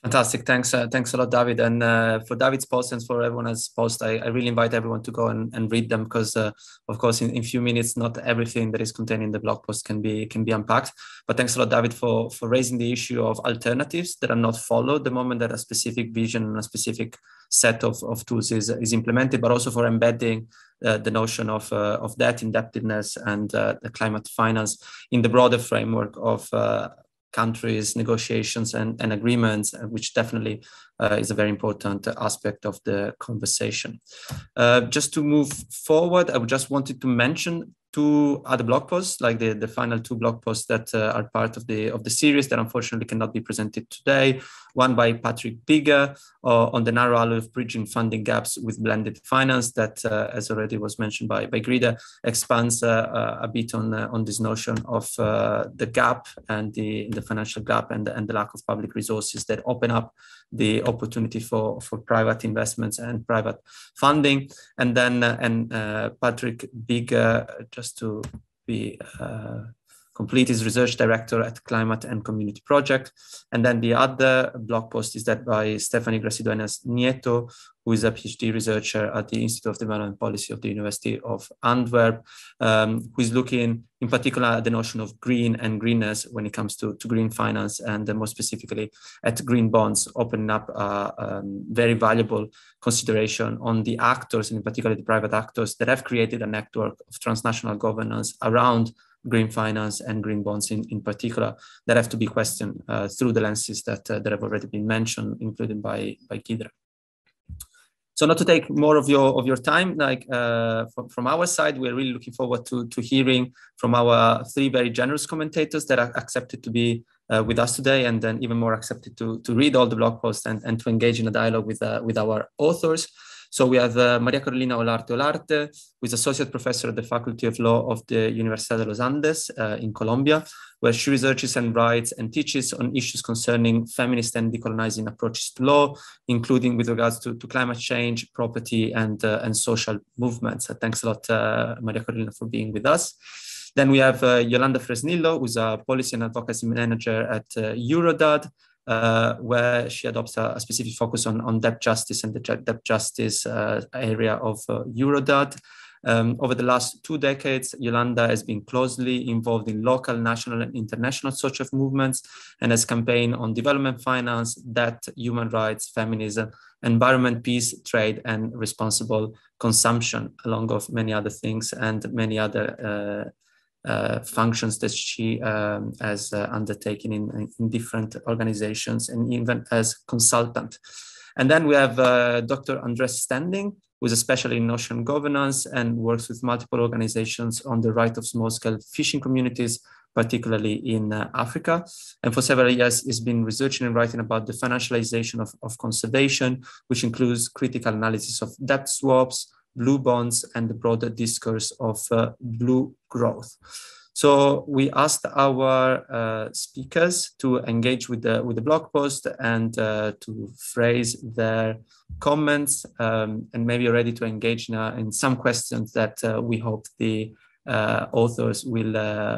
Fantastic. Thanks. Uh, thanks a lot, David. And uh, for David's post and for everyone else's post, I, I really invite everyone to go and, and read them because, uh, of course, in, in few minutes, not everything that is contained in the blog post can be can be unpacked. But thanks a lot, David, for for raising the issue of alternatives that are not followed the moment that a specific vision and a specific set of, of tools is, is implemented, but also for embedding uh, the notion of, uh, of debt indebtedness and uh, the climate finance in the broader framework of uh, countries, negotiations, and, and agreements, uh, which definitely uh, is a very important aspect of the conversation. Uh, just to move forward, I just wanted to mention two other blog posts, like the, the final two blog posts that uh, are part of the of the series that unfortunately cannot be presented today. One by Patrick Bigger uh, on the narrow alley of bridging funding gaps with blended finance that, uh, as already was mentioned by, by Gidre, expands uh, uh, a bit on, uh, on this notion of the gap and the, the financial gap and, and the lack of public resources that open up the opportunity for, for private investments and private funding. And then, uh, and uh, Patrick Bigger, just to be uh, complete his research director at Climate and Community Project. And then the other blog post is that by Stephanie Gracidueñas Nieto, who is a PhD researcher at the Institute of Development Policy of the University of Antwerp, um, who is looking in particular at the notion of green and greenness when it comes to, to green finance and uh, more specifically at green bonds, opening up a um, very valuable consideration on the actors and in particular the private actors that have created a network of transnational governance around green finance and green bonds in, in particular that have to be questioned uh, through the lenses that, uh, that have already been mentioned, including by, by Gidre. So not to take more of your of your time, like uh, from, from our side, we're really looking forward to, to hearing from our three very generous commentators that are accepted to be uh, with us today, and then even more accepted to, to read all the blog posts and, and to engage in a dialogue with, uh, with our authors. So we have uh, Maria Carolina Olarte Olarte, who is associate professor at the Faculty of Law of the Universidad de los Andes uh, in Colombia, where she researches and writes and teaches on issues concerning feminist and decolonizing approaches to law, including with regards to, to climate change, property, and, uh, and social movements. Thanks a lot, uh, Maria Carolina, for being with us. Then we have uh, Yolanda Fresnillo, who's a policy and advocacy manager at uh, Eurodad, uh, where she adopts a, a, specific focus on, on debt justice and the debt justice uh, area of uh. Um, over the last two decades, Yolanda has been closely involved in local, national, and international social movements and has campaigned on development finance, debt, human rights, feminism, environment, peace, trade, and responsible consumption, along with many other things and many other uh, functions that she um, has uh, undertaken in, in, different organizations and even as consultant. And then we have uh, Dr. Andres Standing, who is especially in ocean governance and works with multiple organizations on the right of small-scale fishing communities, particularly in uh, Africa. And for several years, he's been researching and writing about the financialization of, of conservation, which includes critical analysis of debt swaps, blue bonds and the broader discourse of uh, blue growth. So we asked our uh, speakers to engage with the with the blog post and uh, to phrase their comments um, and maybe ready to engage in, uh, in some questions that uh, we hope the uh, authors will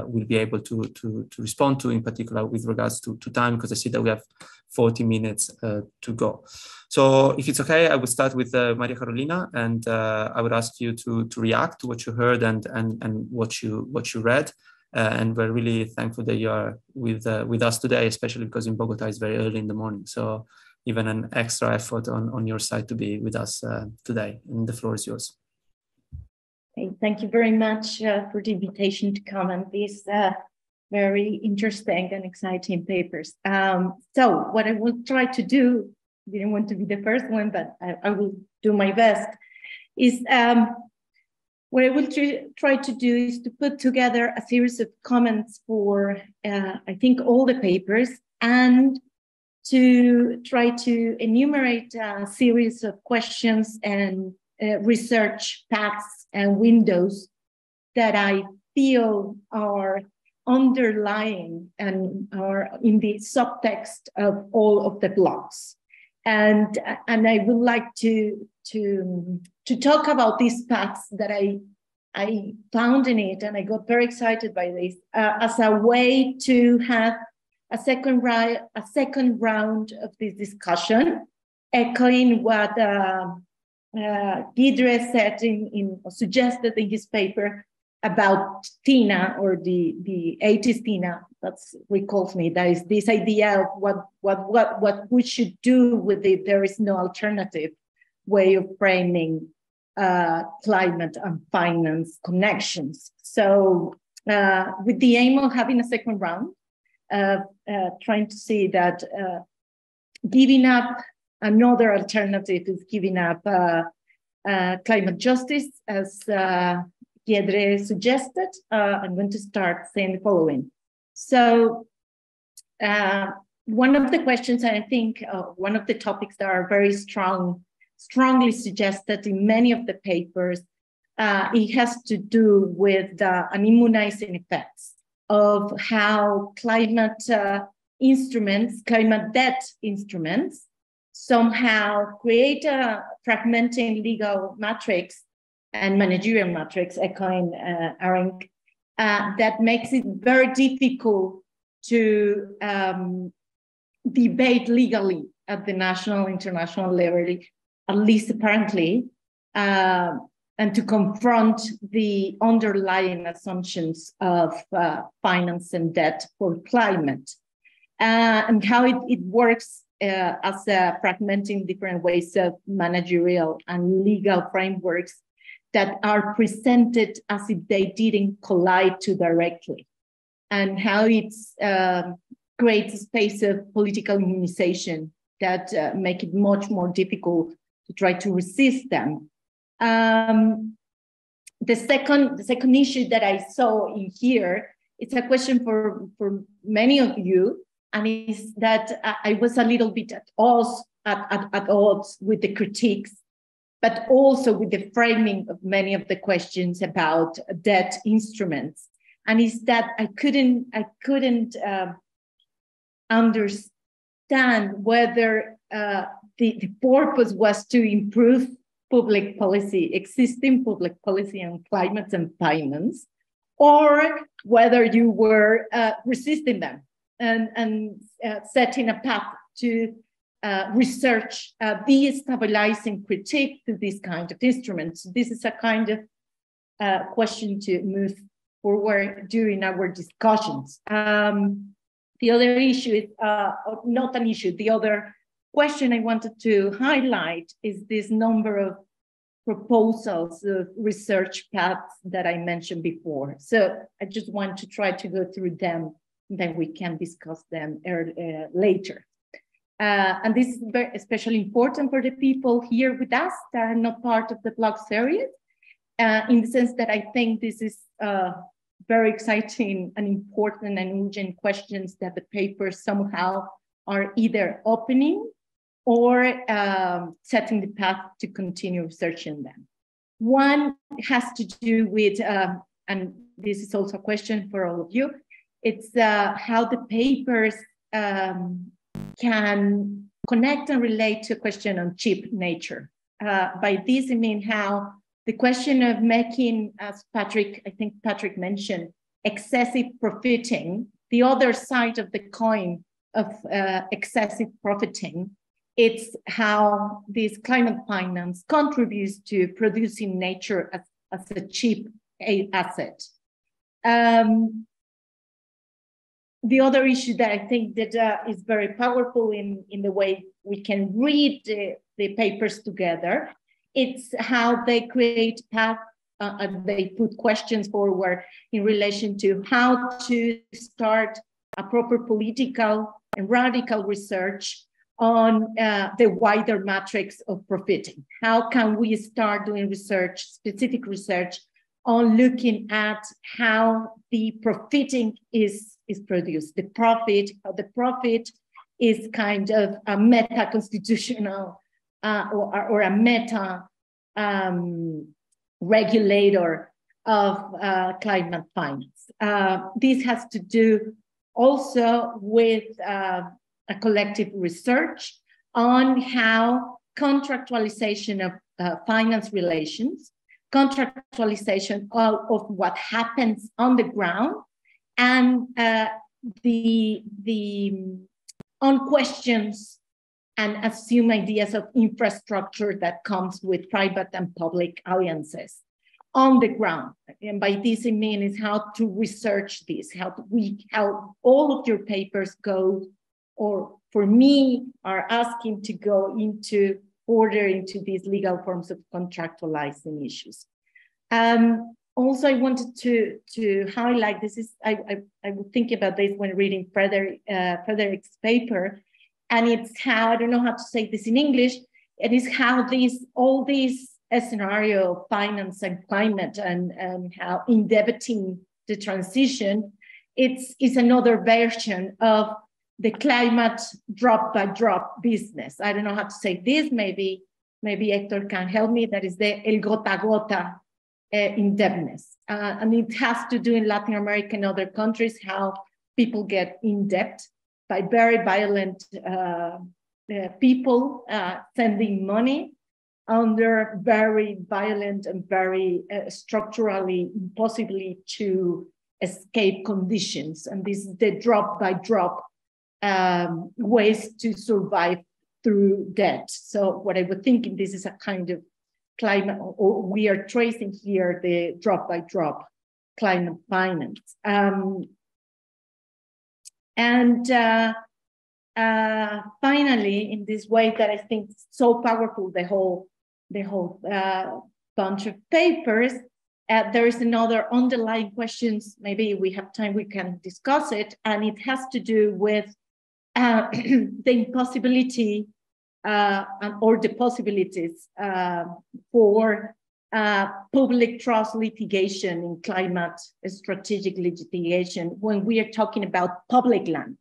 will be able to, to to respond to in particular with regards to, to time because I see that we have 40 minutes uh, to go. So if it's okay, I would start with uh, Maria Carolina and uh, I would ask you to to react to what you heard and and and what you what you read. and we're really thankful that you are with with us today, especially because in Bogota it's very early in the morning. So even an extra effort on, on your side to be with us today. And the floor is yours. Okay, thank you very much uh, for the invitation to come on these uh, very interesting and exciting papers. Um, so what I will try to do, didn't want to be the first one, but I, I will do my best, is um, what I will try to do is to put together a series of comments for, uh, I think, all the papers and to try to enumerate a series of questions and uh, research paths and windows that I feel are underlying and are in the subtext of all of the blogs. And, and I would like to, to, to talk about these paths that I, I found in it, and I got very excited by this, uh, as a way to have a second, ri- a second round of this discussion, echoing what uh, uh, Gidre said in, in suggested in his paper about Tina or the the 80s Tina that recalls me. That is this idea of what what what what we should do with it. There is no alternative way of framing uh, climate and finance connections. So uh, with the aim of having a second round uh, uh trying to see that uh, giving up Another alternative is giving up uh, climate justice, as uh, Giedre suggested. Uh, I'm going to start saying the following. So, uh, one of the questions, I think uh, one of the topics that are very strong, strongly suggested in many of the papers, uh, it has to do with the immunizing effects of how climate instruments, climate debt instruments, somehow create a fragmenting legal matrix and managerial matrix, echoing uh, Arendt, uh, that makes it very difficult to um, debate legally at the national, international level, at least apparently, uh, and to confront the underlying assumptions of uh, finance and debt for climate. Uh, and how it, it works uh, as fragmenting different ways of managerial and legal frameworks that are presented as if they didn't collide too directly, and how it um, creates a space of political immunization that uh, make it much more difficult to try to resist them. Um, the second, the second issue that I saw in here, it's a question for, for many of you, and is that I was a little bit at odds, at, at, at odds with the critiques, but also with the framing of many of the questions about debt instruments. And is that I couldn't, I couldn't uh, understand whether uh, the, the purpose was to improve public policy, existing public policy on climate and finance, or whether you were uh, resisting them and, and uh, setting a path to uh, research uh, destabilizing critique to these kind of instruments. This is a kind of uh, question to move forward during our discussions. Um, the other issue is uh, not an issue. The other question I wanted to highlight is this number of proposals of research paths that I mentioned before. So I just want to try to go through them and then we can discuss them uh, later. Uh, and this is especially important for the people here with us that are not part of the blog series, uh, in the sense that I think this is uh, very exciting and important and urgent questions that the papers somehow are either opening or um, setting the path to continue researching them. One has to do with, uh, and this is also a question for all of you, it's uh, how the papers um, can connect and relate to a question on cheap nature. Uh, by this, I mean how the question of making, as Patrick, I think Patrick mentioned, excessive profiting, the other side of the coin of uh, excessive profiting, it's how this climate finance contributes to producing nature as, as a cheap asset. Um, the other issue that I think that uh, is very powerful in, in the way we can read the, the papers together, it's how they create path, uh, they put questions forward in relation to how to start a proper political and radical research on uh, the wider matrix of profiting. How can we start doing research, specific research on looking at how the profiting is, is produced, the profit, the profit is kind of a meta constitutional uh, or, or, a meta um, regulator of uh, climate finance. Uh, this has to do also with uh, a collective research on how contractualization of uh, finance relations contractualization of, of what happens on the ground and uh, the, the on questions and assume ideas of infrastructure that comes with private and public alliances on the ground. And by this I mean is how to research this, how we how all of your papers go, or for me, are asking to go into order into these legal forms of contractualizing issues. Um, also, I wanted to to highlight this is I I, I would think about this when reading Frederick uh, Frederick's paper, and it's how I don't know how to say this in English. It is how these all these scenario of finance and climate and, and how indebting the transition, it's, it's another version of the climate drop by drop business. I don't know how to say this. Maybe maybe Hector can help me. That is the el gota gota indebtedness, uh, and it has to do in Latin America and other countries how people get in debt by very violent uh, uh people uh, sending money under very violent and very uh, structurally impossibly to escape conditions. And this is the drop by drop um, ways to survive through debt. So what I would think this is a kind of climate, or we are tracing here the drop by drop climate finance. Um, and uh, uh, finally, in this way that I think is so powerful, the whole the whole uh, bunch of papers. Uh, there is another underlying questions. Maybe we have time, we can discuss it. And it has to do with uh, <clears throat> the impossibility uh, or the possibilities uh, for uh, public trust litigation in climate strategic litigation when we are talking about public lands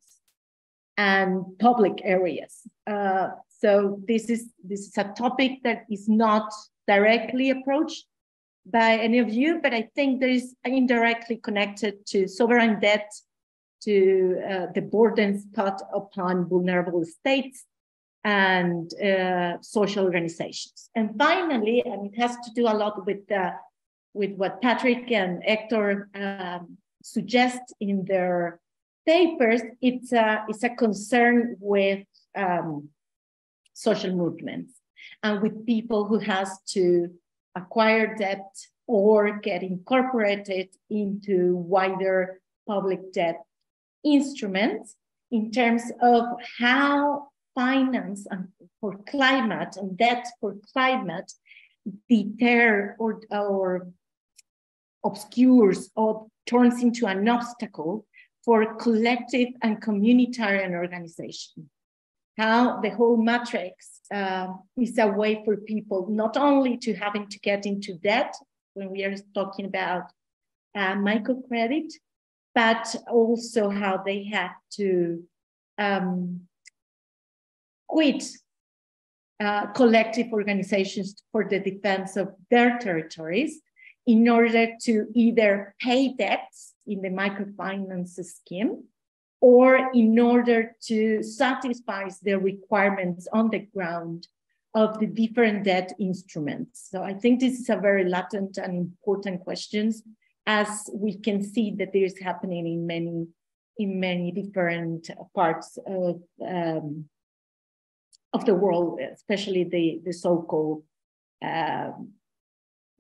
and public areas. Uh, so this is this is a topic that is not directly approached by any of you, but I think there is indirectly connected to sovereign debt, to uh, the burdens put upon vulnerable states and uh, social organizations. And finally, and it has to do a lot with uh, with what Patrick and Hector um, suggest in their papers, it's a, it's a concern with um, social movements and with people who has to acquire debt or get incorporated into wider public debt instruments in terms of how finance and for climate and debt for climate deter or, or obscures or turns into an obstacle for collective and communitarian organization. How the whole matrix uh, is a way for people not only to having to get into debt when we are talking about uh, microcredit, but also how they have to um, quit uh, collective organizations for the defense of their territories in order to either pay debts in the microfinance scheme or in order to satisfy the requirements on the ground of the different debt instruments. So I think this is a very latent and important questions as we can see that there is happening in many in many different parts of um, of the world, especially the the so-called um,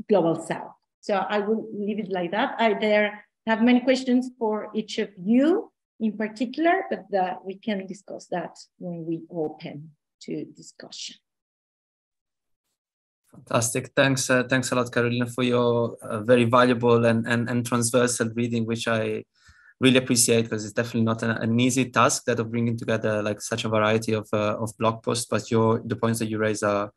global south. So I will leave it like that. I there have many questions for each of you in particular, but we can discuss that when we open to discussion. Fantastic. Thanks. Uh, thanks a lot, Carolina, for your uh, very valuable and, and, and transversal reading, which I really appreciate because it's definitely not an, an, easy task that of bringing together like such a variety of, uh, of blog posts, but your the points that you raise are,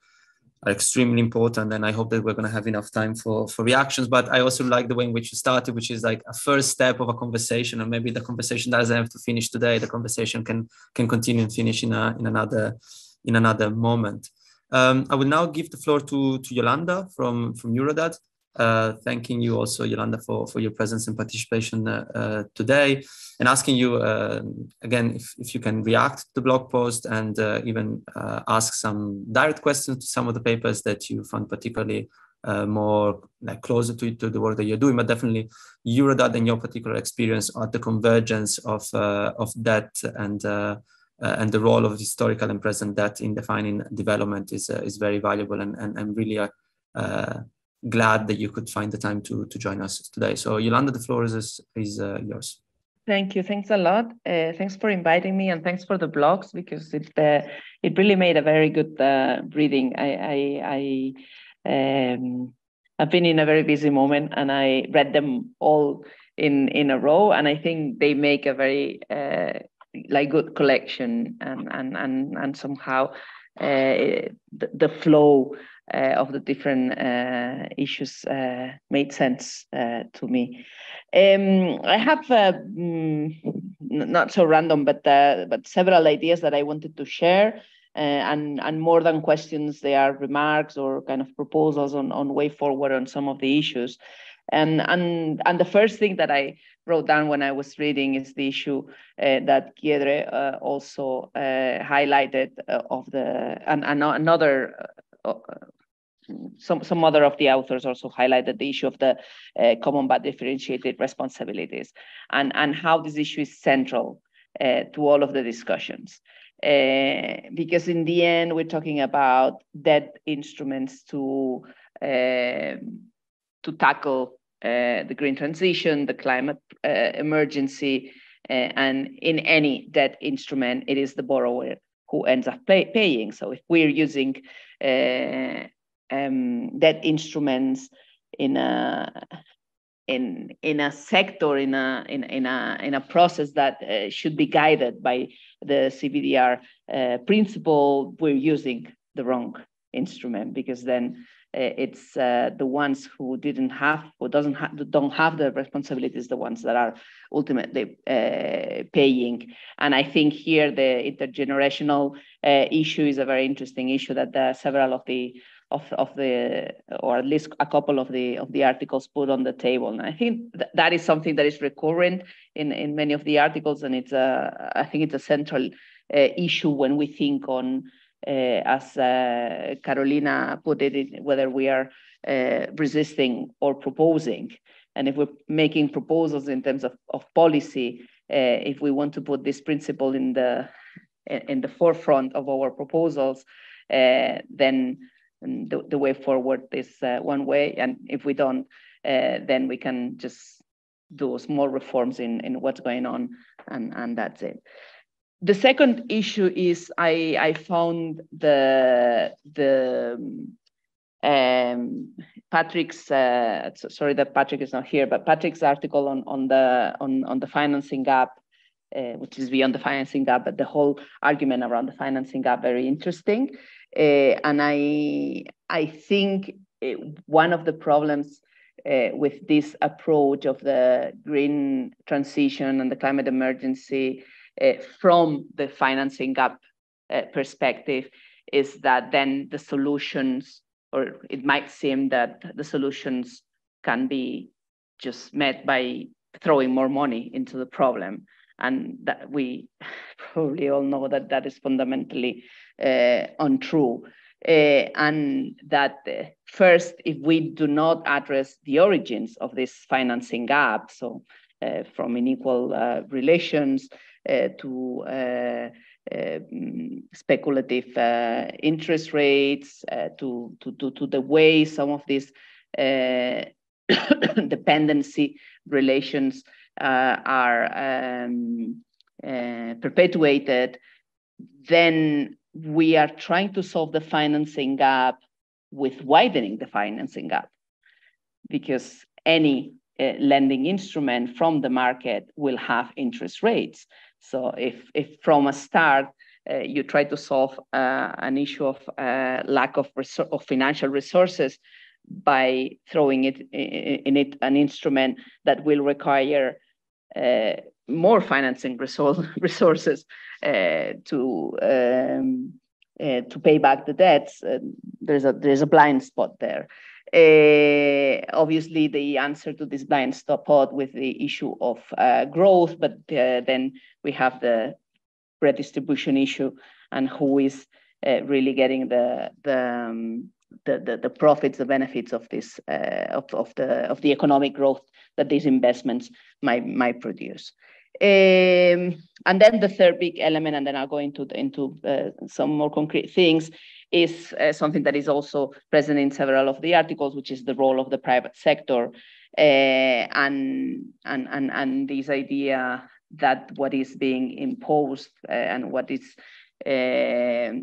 are extremely important. And I hope that we're going to have enough time for, for reactions. But I also like the way in which you started, which is like a first step of a conversation, and maybe the conversation doesn't have to finish today. The conversation can can continue and finish in a, in another in another moment. Um, I will now give the floor to, to Yolanda from, from Eurodad. Uh, thanking you also, Yolanda, for, for your presence and participation uh, uh, today, and asking you uh, again if, if you can react to the blog post and even ask some direct questions to some of the papers that you found particularly uh, more like closer to, to the work that you're doing, but definitely Eurodad and your particular experience at the convergence of uh, of that and uh, and the role of historical and present debt in defining development is is very valuable and, and I'm really uh, glad that you could find the time to to join us today. So Yolanda, the floor is is yours. Thank you. Thanks a lot. Uh, thanks for inviting me, and thanks for the blogs because it uh, it really made a very good uh, reading. I I, I um, I've been in a very busy moment, and I read them all in in a row, and I think they make a very uh like good collection and and and, and somehow uh, the, the, flow uh, of the different uh, issues uh, made sense uh, to me. Um, I have mm, not so random, but uh, but several ideas that I wanted to share. and and more than questions, they are remarks or kind of proposals on, on way forward on some of the issues. And and and the first thing that I wrote down when I was reading is the issue uh, that Giedre uh, also uh, highlighted uh, of the and, and another uh, uh, some some other of the authors also highlighted the issue of the common but differentiated responsibilities and and how this issue is central to all of the discussions. because in the end, we're talking about debt instruments to to tackle uh, the green transition, the climate uh, emergency, uh, and in any debt instrument, it is the borrower who ends up pay paying. So if we're using um, debt instruments in a in in a sector in a in, in a in a process that uh, should be guided by the CBDR uh, principle, we're using the wrong instrument because then uh, it's uh, the ones who didn't have or doesn't have don't have the responsibilities the ones that are ultimately uh, paying. And i think here the intergenerational uh, issue is a very interesting issue that uh, several of the of, of the or at least a couple of the of the articles put on the table. And i think th that is something that is recurrent in in many of the articles and it's a i think it's a central uh, issue when we think on uh, Uh, as uh, Carolina put it, whether we are uh, resisting or proposing. And if we're making proposals in terms of, of policy, uh, if we want to put this principle in the in the forefront of our proposals, uh, then um, the, the way forward is one way. And if we don't, then we can just do small reforms in, in what's going on, and, and that's it the second issue is I, I found the the um, Patrick's uh, sorry that Patrick is not here, but Patrick's article on on the on on the financing gap, uh, which is beyond the financing gap, but the whole argument around the financing gap very interesting, uh, and I I think it, one of the problems. Uh, with this approach of the green transition and the climate emergency uh, from the financing gap uh, perspective is that then the solutions, or it might seem that the solutions can be just met by throwing more money into the problem. And that we <laughs> probably all know that that is fundamentally uh, untrue. Uh, and that uh, first, if we do not address the origins of this financing gap, so uh, from unequal uh, relations uh, Uh, to uh, uh speculative uh, interest rates, to, to, to, to, the way some of these <coughs> dependency relations are um, perpetuated, then we are trying to solve the financing gap with widening the financing gap because any uh, lending instrument from the market will have interest rates. So if, if from a start uh, you try to solve uh, an issue of uh, lack of, of financial resources by throwing it in, in it an instrument that will require uh, more financing <laughs> resources uh, to um, uh, to pay back the debts. There's a there's a blind spot there. Obviously, the answer to this blind stop spot with the issue of growth, but then we have the redistribution issue and who is really getting the the um, the, the, the, profits, the benefits of this uh, of, of the of the economic growth that these investments might might produce. Um, and then the third big element, and then I'll go into the, into uh, some more concrete things, is uh, something that is also present in several of the articles, which is the role of the private sector, uh, and and and and this idea that what is being imposed uh, and what is uh,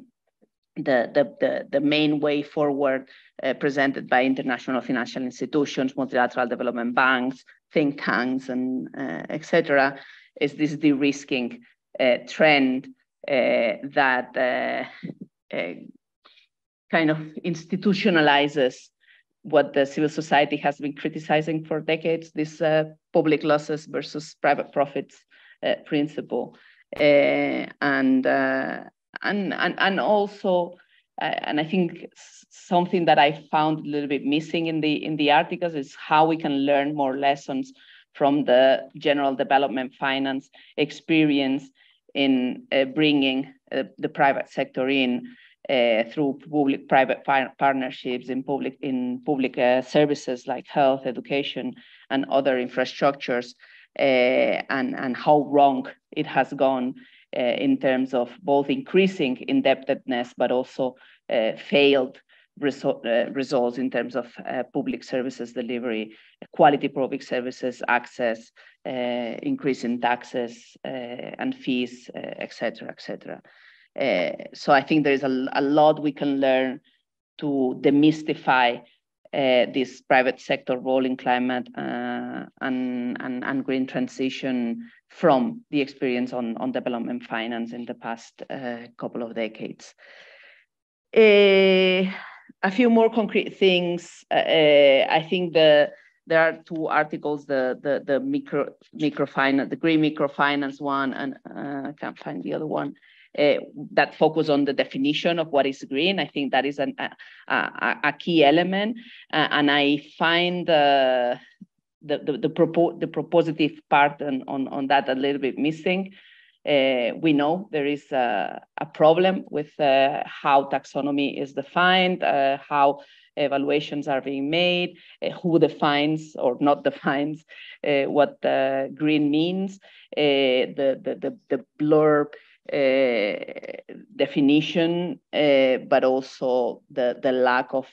the, the, the, the, main way forward uh, presented by international financial institutions, multilateral development banks, think tanks, and uh, etc., is this de-risking uh, trend that uh, kind of institutionalizes what the civil society has been criticizing for decades, this uh, public losses versus private profits uh, principle. Uh, and, and, and, and also, and I think something that I found a little bit missing in the in the articles is how we can learn more lessons from the general development finance experience in uh, bringing uh, the private sector in uh, through public-private partnerships in public in public uh, services like health, education, and other infrastructures, uh, and and how wrong it has gone uh, in terms of both increasing indebtedness but also failed uh, results in terms of public services delivery, quality public services access, increase in taxes and fees, etc., etc. Uh, so I think there is a, a, lot we can learn to demystify this private sector role in climate and, and, and, green transition from the experience on, on development finance in the past couple of decades. Uh, a few more concrete things. Uh, uh, I think the there are two articles: the the the micro microfinance, the green microfinance one, and uh, I can't find the other one. Uh, that focus on the definition of what is green. I think that is an, a, a, a key element, uh, and I find the the the, the, propo- the propositive part on, on, on that a little bit missing. Uh, we know there is a, a problem with uh, how taxonomy is defined, uh, how evaluations are being made, uh, who defines or not <laughs> defines uh, what green means, uh, the, the, the, the blurb definition, but also the, the lack of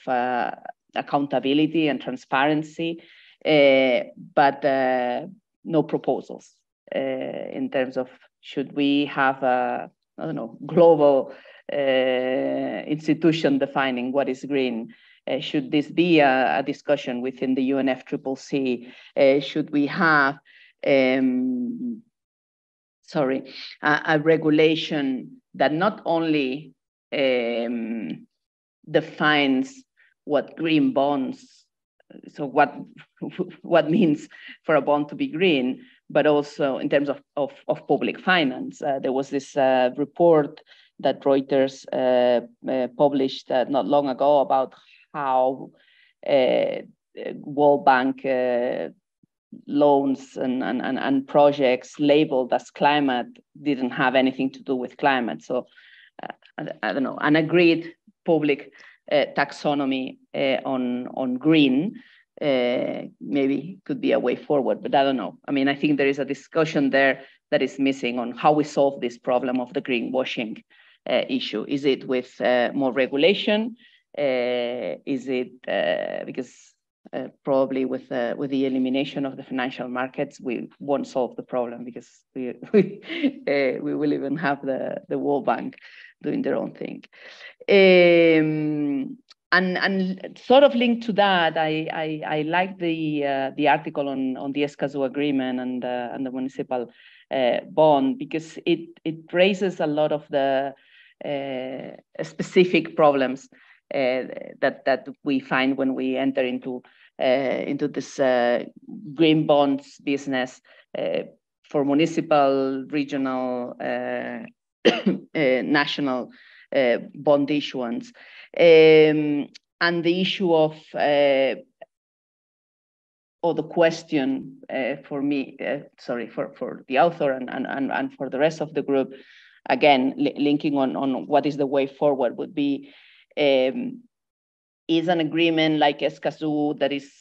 accountability and transparency, but no proposals in terms of should we have a, I don't know, global uh, institution defining what is green? Uh, should this be a, a, discussion within the UNFCCC? Uh, should we have, um, sorry, a, a, regulation that not only um, defines what green bonds, so what <laughs> what means for a bond to be green, but also in terms of, of, of public finance. Uh, there was this uh, report that Reuters uh, uh published uh, not long ago about how uh, World Bank loans and, and, and projects labeled as climate didn't have anything to do with climate. So I, I don't know, an agreed public uh, taxonomy uh, on, on green uh, maybe could be a way forward, but I don't know. I mean, I think there is a discussion there that is missing on how we solve this problem of the greenwashing uh, issue. Is it with uh, more regulation? Uh, is it because uh, probably with uh, with the elimination of the financial markets, we won't solve the problem because we <laughs> we, uh, we will even have the the World Bank doing their own thing. Um, and and sort of linked to that, I I, I like the uh, the article on on the Escazú agreement and uh, and the municipal bond because it it raises a lot of the specific problems that that we find when we enter into uh, into this uh, green bonds business uh, for municipal, regional, <coughs> national bond issuance. Um, and the issue of or the question uh, for me, uh, sorry, for, for the author and, and, and for the rest of the group, again, li linking on, on what is the way forward would be um, is an agreement like Escazú that is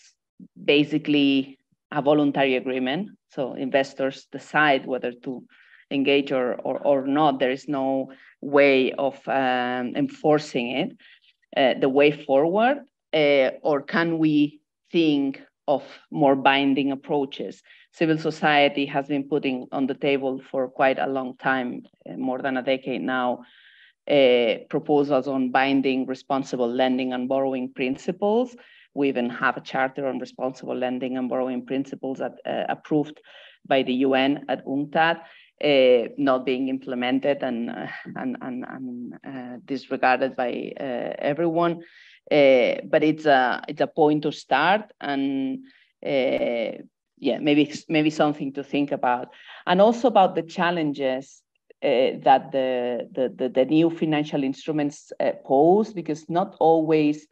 basically a voluntary agreement. So investors decide whether to engage or, or, or not. There is no way of um, enforcing it, uh, the way forward, uh, or can we think of more binding approaches? Civil society has been putting on the table for quite a long time, uh, more than a decade now, uh, proposals on binding responsible lending and borrowing principles. We even have a charter on responsible lending and borrowing principles that, uh, approved by the UN at UNCTAD, uh, not being implemented and, uh, and, and, and uh, disregarded by uh, everyone. but it's a, it's a point to start and yeah, maybe maybe something to think about, and also about the challenges uh, that the, the, the, the, new financial instruments uh, pose, because not always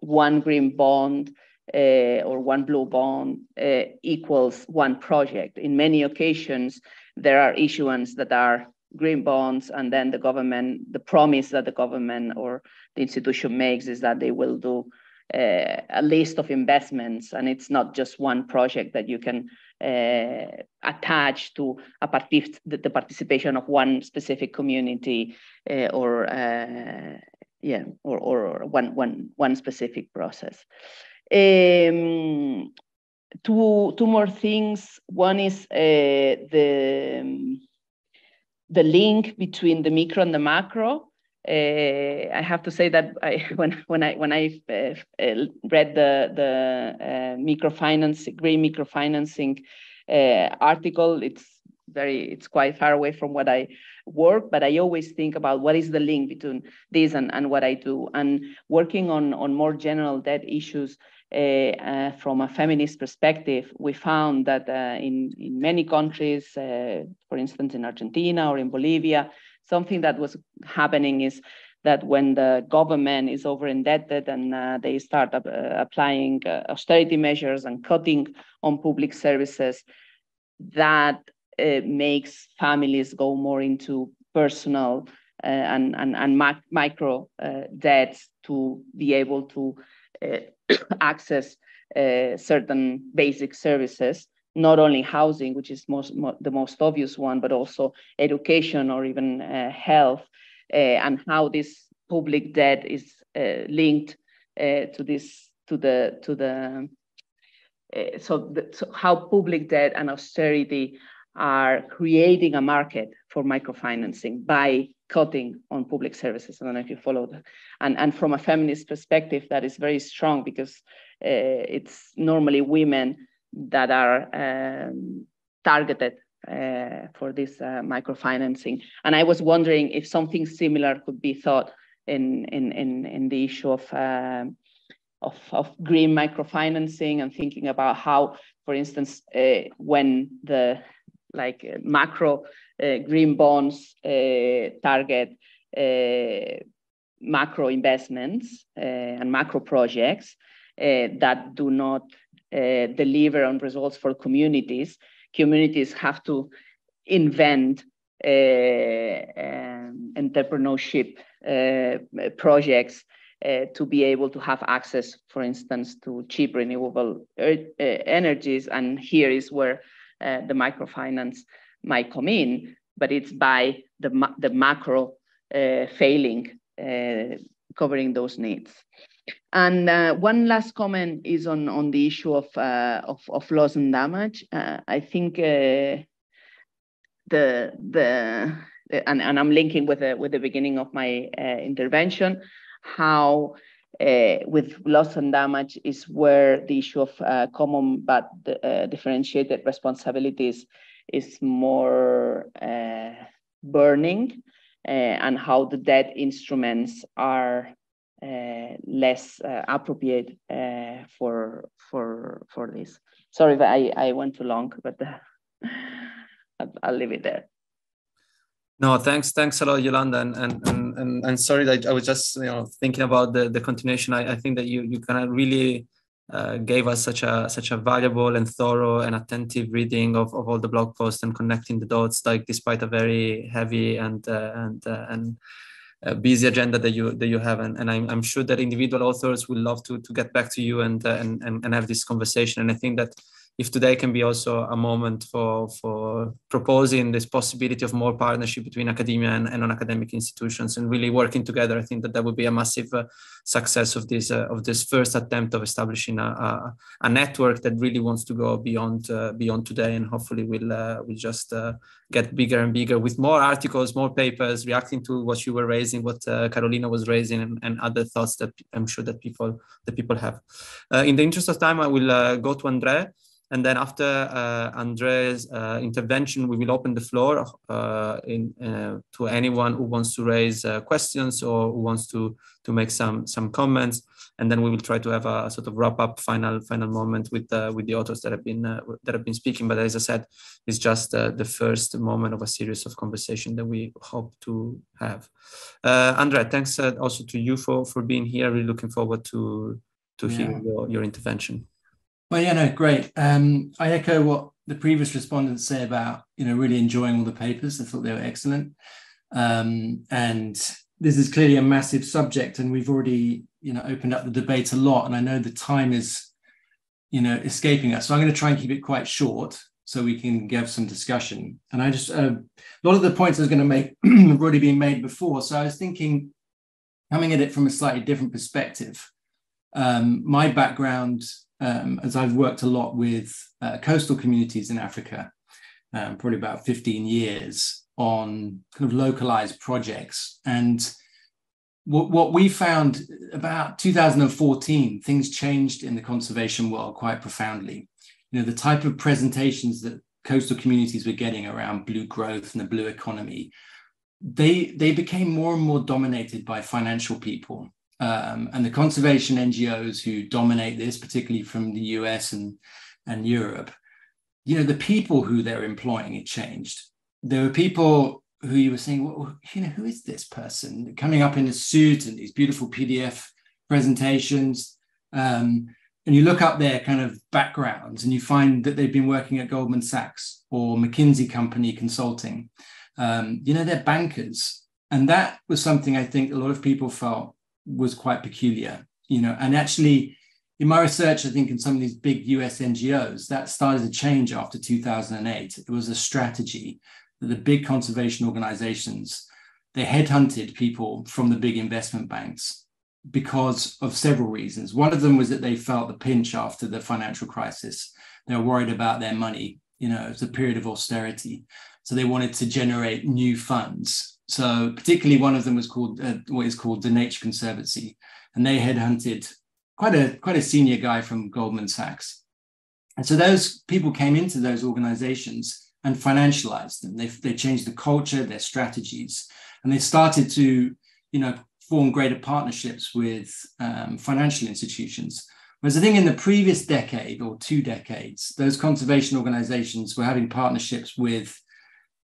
one green bond uh, or one blue bond uh, equals one project. In many occasions, there are issuance that are green bonds, and then the government, the promise that the government or the institution makes is that they will do uh, a list of investments, and it's not just one project that you can uh, attach to a partic- the, participation of one specific community uh, or uh, yeah or, or one, one, one specific process. Um, two, two more things. One is uh, the, um, the link between the micro and the macro. Uh, I have to say that I, <laughs> when when I when I uh, uh read the the uh, microfinance green microfinancing uh, article, it's very it's quite far away from what I work, but I always think about what is the link between this and, and what I do. And working on on more general debt issues. Uh, from a feminist perspective, we found that in, in many countries, for instance, in Argentina or in Bolivia, something that was happening is that when the government is over indebted and uh, they start uh, applying uh, austerity measures and cutting on public services, that uh, makes families go more into personal uh, and, and, and micro uh, debts to be able to <coughs> access certain basic services not only housing, which is most, mo the most obvious one, but also education or even uh, health, uh, and how this public debt is uh, linked uh, to this to the to the uh, so, the, so how public debt and austerity are creating a market for microfinancing by cutting on public services. I don't know if you follow that. And, and from a feminist perspective, that is very strong because uh, it's normally women that are um, targeted uh, for this uh, microfinancing. And I was wondering if something similar could be thought in, in, in, in the issue of, uh, of, of, green microfinancing and thinking about how, for instance, uh, when the like uh, macro uh, green bonds target macro investments and macro projects that do not uh, deliver on results for communities, communities have to invent uh, um, entrepreneurship uh, projects uh, to be able to have access, for instance, to cheap renewable er energies. And here is where the microfinance might come in, but it's by the, ma the macro failing covering those needs. And uh, one last comment is on, on the issue of, uh, of, of, loss and damage. Uh, I think the, the, and, and I'm linking with the, with the beginning of my intervention, how uh, with loss and damage is where the issue of uh, common but uh, differentiated responsibilities is more burning Uh, and how the debt instruments are uh, less uh, appropriate for, for, for this. Sorry if I, I went too long, but I'll leave it there. No, thanks, thanks a lot, Yolanda, and and and and, and sorry that I was just you know thinking about the the continuation. I, I think that you you kind of really uh, gave us such a such a valuable and thorough and attentive reading of, of all the blog posts and connecting the dots. Like despite a very heavy and uh, and uh, and busy agenda that you that you have, and, and I'm, I'm sure that individual authors will love to to get back to you and uh, and and and have this conversation. And I think that if today can be also a moment for for proposing this possibility of more partnership between academia and, and non-academic institutions and really working together i think that that would be a massive uh, success of this uh, of this first attempt of establishing a, a, a, network that really wants to go beyond uh, beyond today and hopefully will uh, will just uh, get bigger and bigger with more articles more papers reacting to what you were raising what uh, carolina was raising and, and, other thoughts that i'm sure that people that people have. In the interest of time i will go to andre and then after uh, Andre's uh, intervention, we will open the floor uh, in, uh, to anyone who wants to raise uh, questions or who wants to, to make some, some comments. And then we will try to have a, a sort of wrap up final final moment with uh, with the authors that have been that have been speaking. But as I said, it's just the first moment of a series of conversation that we hope to have. Andre, thanks also to you for for being here. Really looking forward to to yeah. hear your, your intervention. Well, yeah, no, great. Um, I echo what the previous respondents say about, you know, really enjoying all the papers. I thought they were excellent. Um, and this is clearly a massive subject, and we've already, you know, opened up the debate a lot. And I know the time is, you know, escaping us. So I'm going to try and keep it quite short so we can have some discussion. And I just, uh, a lot of the points I was going to make <clears throat> have already been made before. So I was thinking, coming at it from a slightly different perspective. Um, my background um, as I've worked a lot with uh, coastal communities in Africa, um, probably about 15 years on kind of localized projects. And what, what we found about 2014, things changed in the conservation world quite profoundly. You know, the type of presentations that coastal communities were getting around blue growth and the blue economy, they, they became more and more dominated by financial people um, and the conservation NGOs who dominate this, particularly from the US and, and Europe, you know, the people who they're employing, it changed. There were people who you were saying, well, you know, who is this person coming up in a suit and these beautiful PDF presentations? Um, and you look up their kind of backgrounds and you find that they've been working at Goldman Sachs or McKinsey Company Consulting. Um, you know, they're bankers. And that was something I think a lot of people felt was quite peculiar, you know, and actually in my research, I think in some of these big US NGOs, that started to change after 2008. It was a strategy that the big conservation organizations, they headhunted people from the big investment banks because of several reasons. One of them was that they felt the pinch after the financial crisis. They were worried about their money. You know, it's a period of austerity. So they wanted to generate new funds so particularly one of them was called uh, what is called the Nature Conservancy, and they headhunted quite a quite a senior guy from Goldman Sachs. And so those people came into those organizations and financialized them. They, they changed the culture, their strategies, and they started to, you know, form greater partnerships with um, financial institutions. Whereas I think in the previous decade or two decades, those conservation organizations were having partnerships with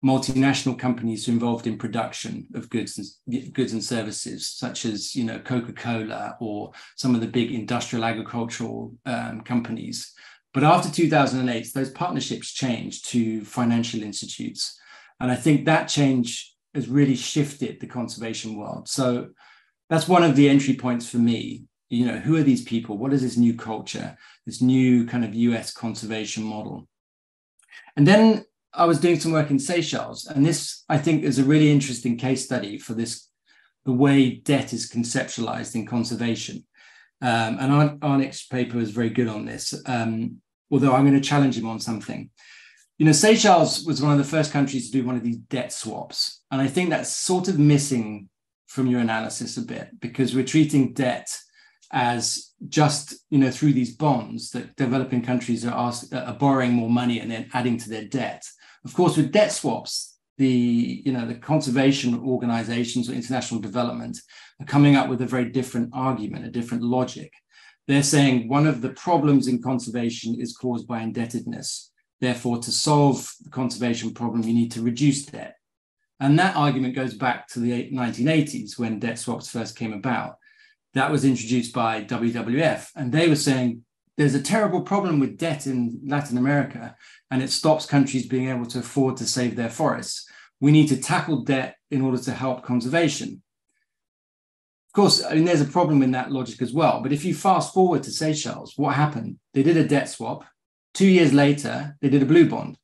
multinational companies involved in production of goods and goods and services, such as you know Coca-Cola or some of the big industrial agricultural um, companies. But after 2008, those partnerships changed to financial institutes, and I think that change has really shifted the conservation world. So that's one of the entry points for me. You know, who are these people? What is this new culture, this new kind of US conservation model? And then I was doing some work in Seychelles, and this I think is a really interesting case study for this the way debt is conceptualized in conservation. Um, and Arnik's paper is very good on this, um, although I'm going to challenge him on something. You know, Seychelles was one of the first countries to do one of these debt swaps. And I think that's sort of missing from your analysis a bit because we're treating debt as just you know through these bonds that developing countries are, ask, are borrowing more money and then adding to their debt. Of course, with debt swaps, the you know the conservation organizations or international development are coming up with a very different argument, a different logic. They're saying one of the problems in conservation is caused by indebtedness. Therefore, to solve the conservation problem, you need to reduce debt. And that argument goes back to the 1980s when debt swaps first came about. That was introduced by WWF. And they were saying there's a terrible problem with debt in Latin America, and it stops countries being able to afford to save their forests. We need to tackle debt in order to help conservation. Of course, I mean, there's a problem in that logic as well. But if you fast forward to Seychelles, what happened? They did a debt swap. Two years later, they did a blue bond.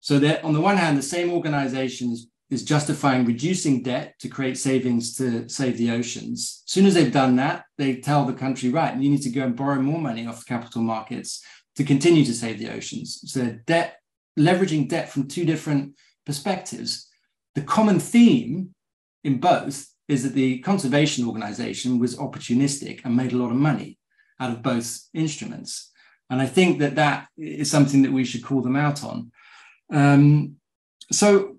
So that on the one hand, the same organization is, justifying reducing debt to create savings to save the oceans. As soon as they've done that, they tell the country, right, you need to go and borrow more money off the capital markets to continue to save the oceans. So debt, leveraging debt from two different perspectives. The common theme in both is that the conservation organization was opportunistic and made a lot of money out of both instruments. And I think that that is something that we should call them out on. Um, so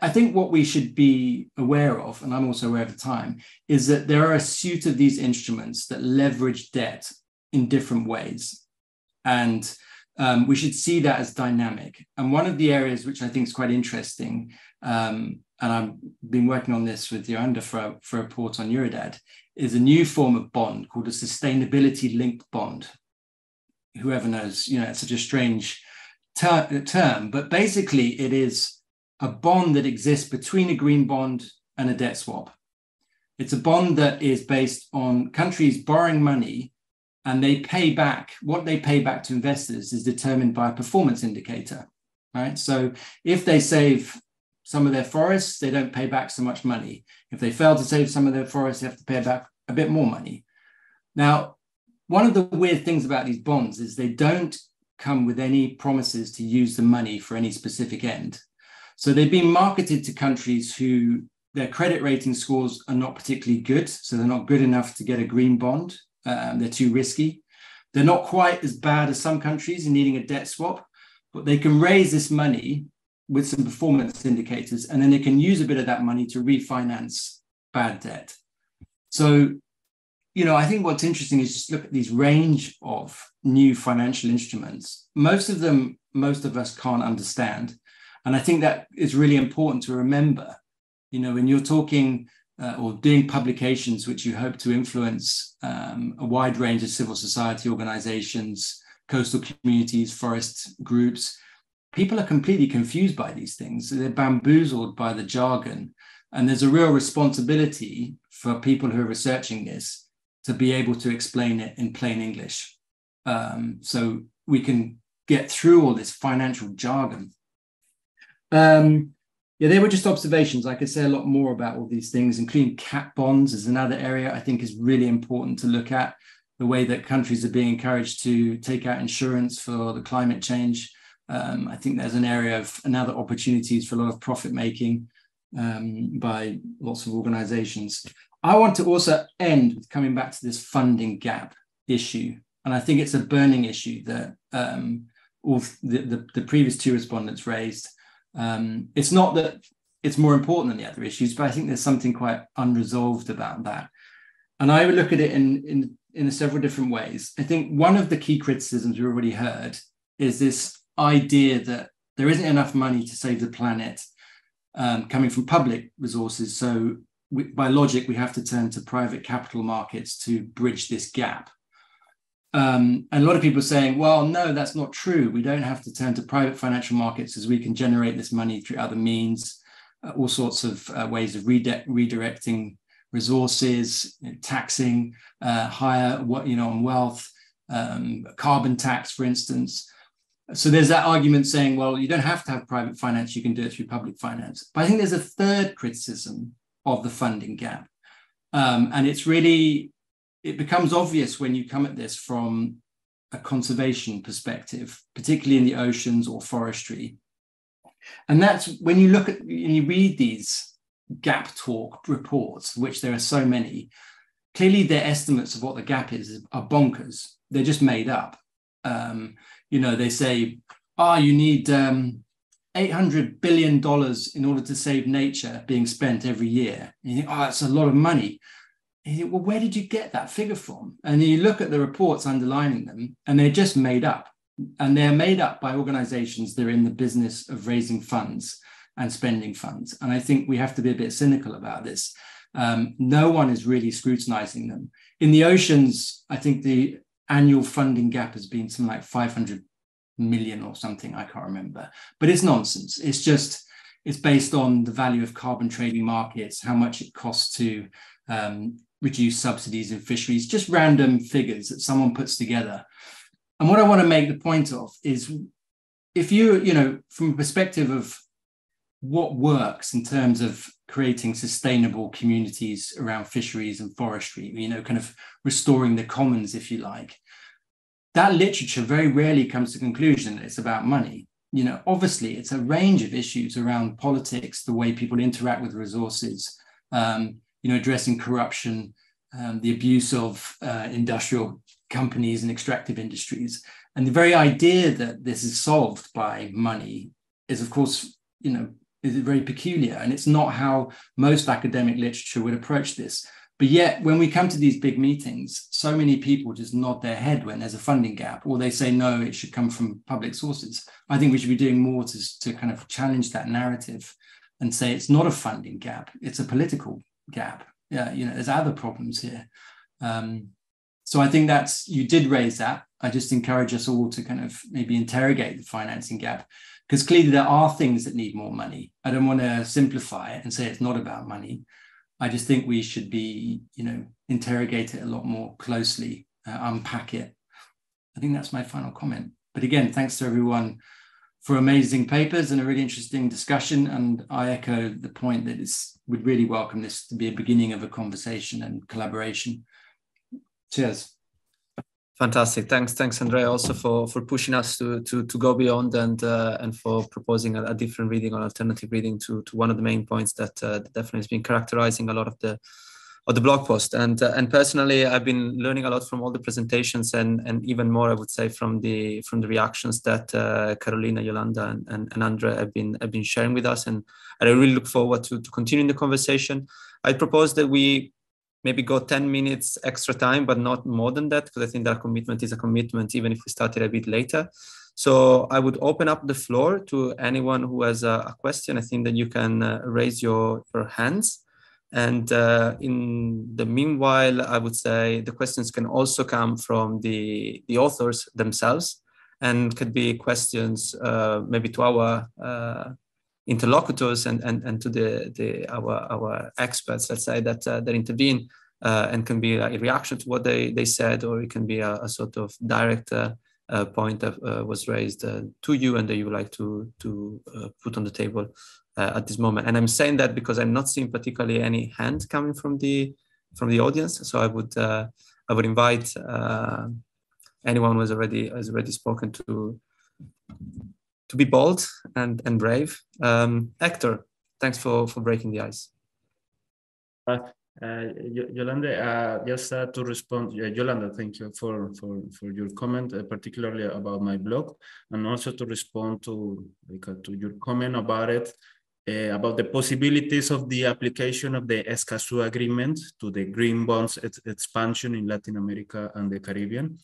I think what we should be aware of, and I'm also aware of the time, is that there are a suite of these instruments that leverage debt in different ways. And um, we should see that as dynamic. And one of the areas which I think is quite interesting, um, and I've been working on this with Yolanda for a, for a report on Eurodad, is a new form of bond called a sustainability linked bond. Whoever knows, you know, it's such a strange ter- term, but basically it is a bond that exists between a green bond and a debt swap. It's a bond that is based on countries borrowing money and they pay back what they pay back to investors is determined by a performance indicator right? So if they save some of their forests they don't pay back so much money. If they fail to save some of their forests they have to pay back a bit more money. Now one of the weird things about these bonds is they don't come with any promises to use the money for any specific end so they've been marketed to countries who their credit rating scores are not particularly good so they're not good enough to get a green bond um, they're too risky. They're not quite as bad as some countries in needing a debt swap, but they can raise this money with some performance indicators, and then they can use a bit of that money to refinance bad debt. So, you know, I think what's interesting is just look at these range of new financial instruments. Most of them, most of us can't understand. And I think that is really important to remember. You know, when you're talking uh, or doing publications which you hope to influence um, a wide range of civil society organizations, coastal communities, forest groups. People are completely confused by these things. They're bamboozled by the jargon. And there's a real responsibility for people who are researching this to be able to explain it in plain English. Um, so we can get through all this financial jargon. Um, yeah, they were just observations. I could say a lot more about all these things, including cat bonds is another area I think is really important to look at. The way that countries are being encouraged to take out insurance for the climate change. Um, I think there's an area of another opportunities for a lot of profit making um, by lots of organizations. I want to also end with coming back to this funding gap issue. And I think it's a burning issue that um, all the, the, the previous two respondents raised. Um, it's not that it's more important than the other issues, but I think there's something quite unresolved about that. And I would look at it in, in, in several different ways. I think one of the key criticisms we've already heard is this idea that there isn't enough money to save the planet um, coming from public resources. So, we, by logic, we have to turn to private capital markets to bridge this gap. Um, and a lot of people are saying, well, no, that's not true. We don't have to turn to private financial markets as we can generate this money through other means. uh, all sorts of uh, ways of rede- redirecting resources, you know, taxing uh, higher, what you know, on wealth, um, carbon tax, for instance. So there's that argument saying, well, you don't have to have private finance; you can do it through public finance. But I think there's a third criticism of the funding gap, um, and it's really it becomes obvious when you come at this from a conservation perspective, particularly in the oceans or forestry. And that's when you look at and you read these gap talk reports, which there are so many, clearly their estimates of what the gap is are bonkers. They're just made up. Um, you know, they say, ah, oh, you need um, $800 billion in order to save nature being spent every year. And you think, oh, that's a lot of money. And you think, well, where did you get that figure from? And you look at the reports underlining them, and they're just made up. And they're made up by organizations that are in the business of raising funds and spending funds. And I think we have to be a bit cynical about this. Um, no one is really scrutinizing them. In the oceans, I think the annual funding gap has been something like 500 million or something, I can't remember. But it's nonsense. It's just, it's based on the value of carbon trading markets, how much it costs to um, reduce subsidies in fisheries, just random figures that someone puts together. And what I want to make the point of is if you, you know, from a perspective of what works in terms of creating sustainable communities around fisheries and forestry, you know, kind of restoring the commons, if you like, that literature very rarely comes to conclusion that it's about money. You know, obviously, it's a range of issues around politics, the way people interact with resources, um, you know, addressing corruption, um, the abuse of uh, industrial companies and extractive industries. And the very idea that this is solved by money is, of course, you know, is very peculiar. And it's not how most academic literature would approach this. But yet, when we come to these big meetings, so many people just nod their head when there's a funding gap, or they say, no, it should come from public sources. I think we should be doing more to, to kind of challenge that narrative and say it's not a funding gap, it's a political gap. Yeah, you know, there's other problems here. Um, so I think that's, you did raise that. I just encourage us all to kind of maybe interrogate the financing gap because clearly there are things that need more money. I don't want to simplify it and say it's not about money. I just think we should be, you know, interrogate it a lot more closely, uh, unpack it. I think that's my final comment. But again, thanks to everyone for amazing papers and a really interesting discussion. And I echo the point that it's would really welcome this to be a beginning of a conversation and collaboration. Cheers. Fantastic. Thanks, thanks, Andrea, also for for pushing us to to to go beyond and uh, and for proposing a, a, different reading or alternative reading to to one of the main points that, uh, definitely has been characterizing a lot of the of the blog post. And uh, and personally, I've been learning a lot from all the presentations and and even more, I would say, from the from the reactions that uh, Carolina, Yolanda, and, and, and have been have been sharing with us. And, and I really look forward to to continuing the conversation. I propose that we maybe go 10 minutes extra time, but not more than that, because I think that commitment is a commitment, even if we started a bit later. So I would open up the floor to anyone who has a, a question. I think that you can uh, raise your, your hands. And uh, in the meanwhile, I would say the questions can also come from the, the authors themselves and could be questions uh, maybe to our uh, interlocutors and, and, and to the, the our, our experts, let's say, that, uh, that intervene uh, and can be a reaction to what they, they said, or it can be a, a sort of direct uh, point that was raised to you and that you would like to, to put on the table at this moment. And I'm saying that because I'm not seeing particularly any hand coming from the from the audience. So I would I would invite anyone who has already has already spoken to to be bold and, and brave. Um, Hector, thanks for, for breaking the ice. Uh, uh, Yolanda, uh, just uh, to respond, Yolanda, thank you for, for, for your comment, uh, particularly about my blog, and also to respond to, uh, to your comment about it, uh, about the possibilities of the application of the Escazú agreement to the green bonds expansion in Latin America and the Caribbean.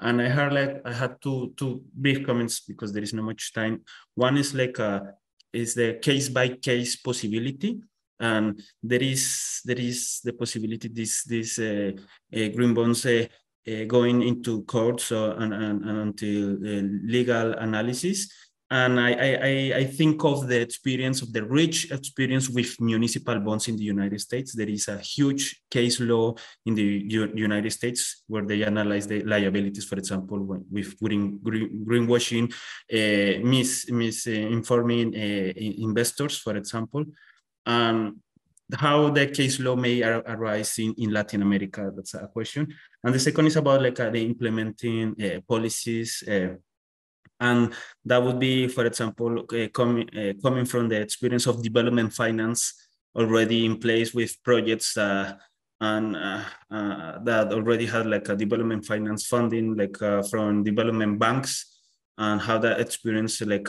And I heard like I had two two brief comments because there is not much time. One is like a is the case by case possibility, and there is there is the possibility this this uh, uh, green bonds uh, uh going into court so and, and, and until uh, legal analysis. And I, I, I think of the experience of the rich experience with municipal bonds in the United States. There is a huge case law in the U United States where they analyze the liabilities, for example, with green, green, greenwashing, uh, mis, misinforming uh, investors, for example. Um, how the case law may arise in, in Latin America, that's a question. And the second is about like uh, the implementing uh, policies uh, and that would be, for example, uh, com uh, coming from the experience of development finance already in place with projects uh, and uh, uh, that already had like a development finance funding, like uh, from development banks and how that experience, like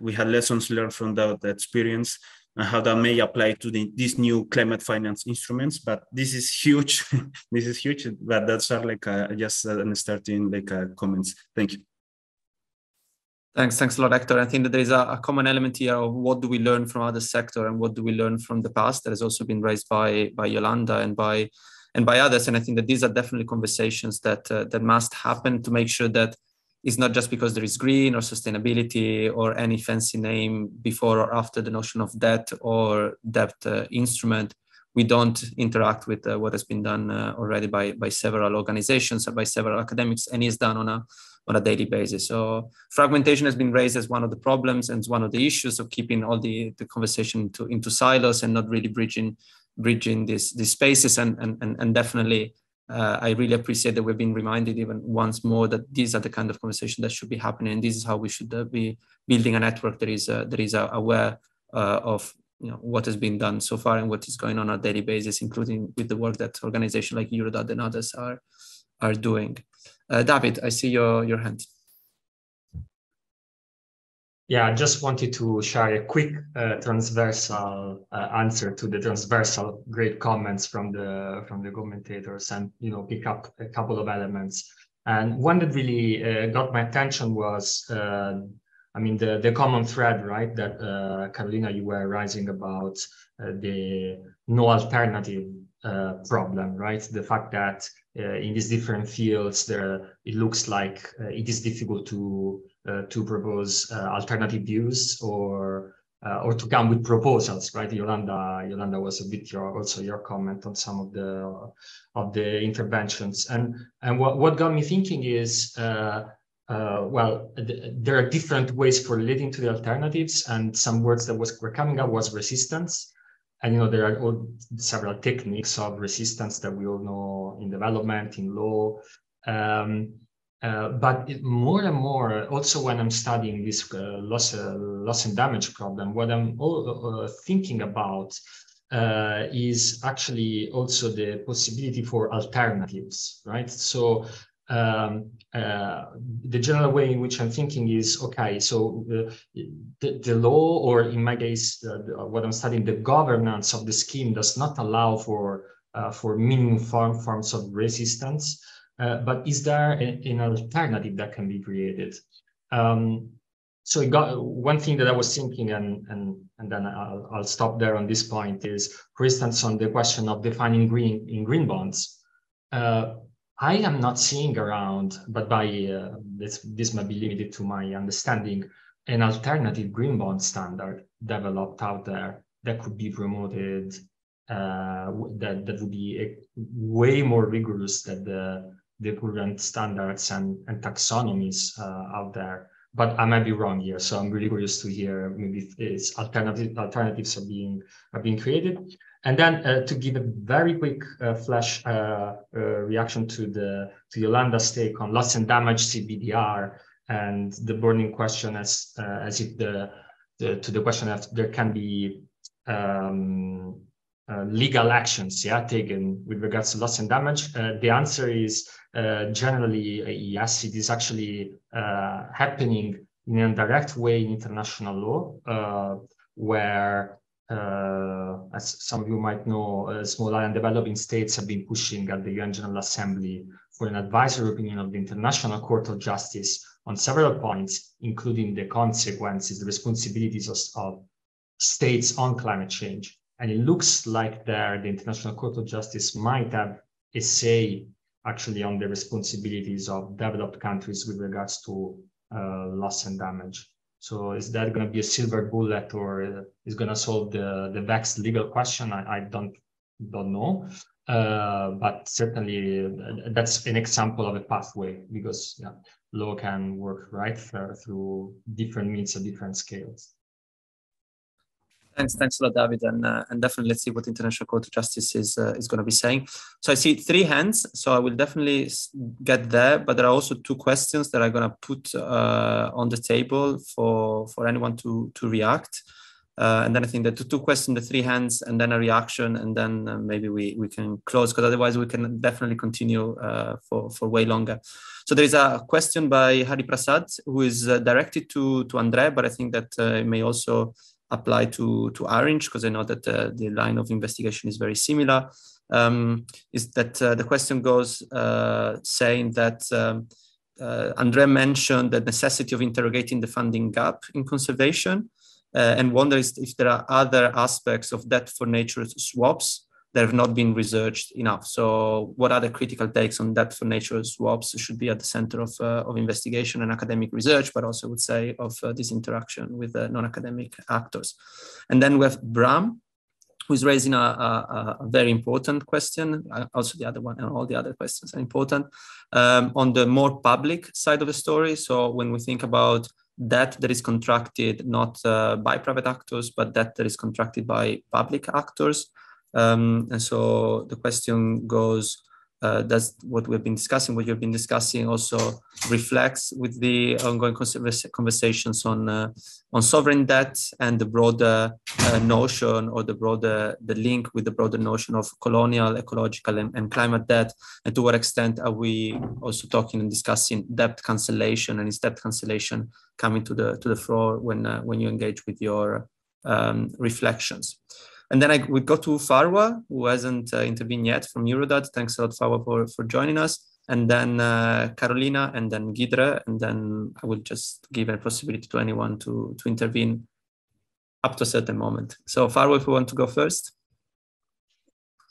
we had lessons learned from that, experience and how that may apply to the, these new climate finance instruments. But this is huge. <laughs> this is huge. But that's are like just uh, starting like comments. Thank you. Thanks, thanks a lot, Hector. I think that there is a, a, common element here of what do we learn from other sector and what do we learn from the past that has also been raised by by Yolanda and by and by others. And I think that these are definitely conversations that uh, that must happen to make sure that it's not just because there is green or sustainability or any fancy name before or after the notion of debt or debt uh, instrument. We don't interact with uh, what has been done uh, already by by several organizations or by several academics, and is done on a on a daily basis. So fragmentation has been raised as one of the problems and one of the issues of keeping all the, the conversation into, into silos and not really bridging bridging these these spaces. And and and, definitely, uh, I really appreciate that we've been reminded even once more that these are the kind of conversation that should be happening. And this is how we should uh, be building a network that is uh, that is uh, aware uh, of you know what has been done so far and what is going on on a daily basis, including with the work that organizations like Eurodad and others are are doing. Uh, David, I see your, your hand. Yeah, I just wanted to share a quick uh, transversal uh, answer to the transversal great comments from the from the commentators, and you know pick up a couple of elements. And one that really uh, got my attention was, uh, I mean, the the common thread, right? That uh, Carolina, you were rising about the no alternative problem, right? The fact that uh, in these different fields, there it looks like uh, it is difficult to uh, to propose alternative views or uh, or to come with proposals, right? Yolanda, Yolanda was a bit your also your comment on some of the of the interventions, and and what what got me thinking is. Uh, uh, well, th there are different ways for leading to the alternatives, and some words that was were coming up was resistance, and you know there are all, several techniques of resistance that we all know in development in law. Um, uh, but it, more and more also when i'm studying this uh, loss uh, loss and damage problem what i'm all, thinking about uh, is actually also the possibility for alternatives right? So um, uh, the general way in which I'm thinking is okay. So the, the, the law, or in my case, uh, what I'm studying, the governance of the scheme does not allow for uh, for minimum form, forms of resistance. Uh, but is there a, an alternative that can be created? Um, so got, one thing that I was thinking, and and and then I'll, I'll stop there on this point is, for instance, on the question of defining green in green bonds. Uh, I am not seeing around, but by uh, this, this might be limited to my understanding, an alternative green bond standard developed out there that could be promoted uh, that, that would be a, way more rigorous than the, the current standards and, and taxonomies uh, out there. But I might be wrong here, so I'm really curious to hear maybe if it's alternative alternatives are being are being created. And then uh, to give a very quick uh, flash uh, uh reaction to the to Yolanda's take on loss and damage CBDR and the burning question as uh, as if the, the, to the question if there can be um, uh, legal actions yeah taken with regards to loss and damage. the answer is generally yes. It is actually happening in a direct way in international law where as some of you might know, uh, small island developing states have been pushing at the UN General Assembly for an advisory opinion of the International Court of Justice on several points, including the consequences, the responsibilities of, of states on climate change. And it looks like there the International Court of Justice might have a say actually on the responsibilities of developed countries with regards to uh, loss and damage. So is that going to be a silver bullet or is going to solve the, the vexed legal question? I, I don't, don't know. Uh, but certainly uh, that's an example of a pathway because yeah, law can work right through different means at different scales. Thanks, thanks a lot, David, and uh, and definitely let's see what International Court of Justice is uh, is going to be saying. So I see three hands, so I will definitely get there. But there are also two questions that I'm going to put uh, on the table for for anyone to to react. Uh, and then I think the two questions, the three hands, and then a reaction, and then uh, maybe we we can close because otherwise we can definitely continue uh, for for way longer. So there is a question by Hari Prasad who is directed to to Andre, but I think that it may also apply to, to Orange, because I know that uh, the line of investigation is very similar, um, is that uh, the question goes uh, saying that um, uh, Andre mentioned the necessity of interrogating the funding gap in conservation uh, and wonders if there are other aspects of debt for nature swaps that have not been researched enough. So, what are the critical takes on debt for nature swaps should be at the center of, uh, of investigation and academic research, but also would say of uh, this interaction with uh, non-academic actors. And then we have Bram, who's raising a, a, a, very important question. Uh, also, the other one and all the other questions are important um, on the more public side of the story. So, when we think about debt that is contracted not uh, by private actors, but debt that is contracted by public actors. Um, and so the question goes, uh, does what we've been discussing, what you've been discussing also reflects with the ongoing conversations on uh, on sovereign debt and the broader uh, notion or the broader the link with the broader notion of colonial, ecological, and, and, climate debt, and to what extent are we also talking and discussing debt cancellation and is debt cancellation coming to the to the floor when uh, when you engage with your um, reflections. And then I we go to Farwa, who hasn't uh, intervened yet from Eurodad. Thanks a lot, Farwa, for, for joining us. And then uh, Carolina, and then Gidre, and then I will just give a possibility to anyone to, to intervene up to a certain moment. So Farwa, if you want to go first.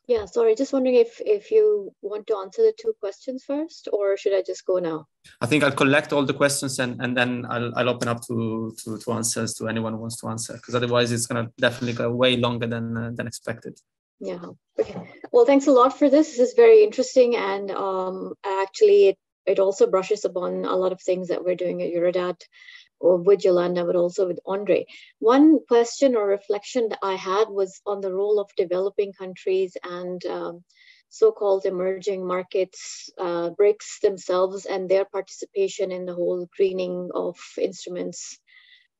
Yeah, sorry, just wondering if if you want to answer the two questions first, or should I just go now? I think I'll collect all the questions and, and then I'll, I'll open up to, to, to answers to anyone who wants to answer, because otherwise it's going to definitely go way longer than uh, than expected. Yeah. Okay. Well, thanks a lot for this. This is very interesting, and um, actually, it it also brushes upon a lot of things that we're doing at Eurodad with Yolanda, but also with Andre. One question or reflection that I had was on the role of developing countries and um, so-called emerging markets, uh, BRICS themselves, and their participation in the whole greening of instruments.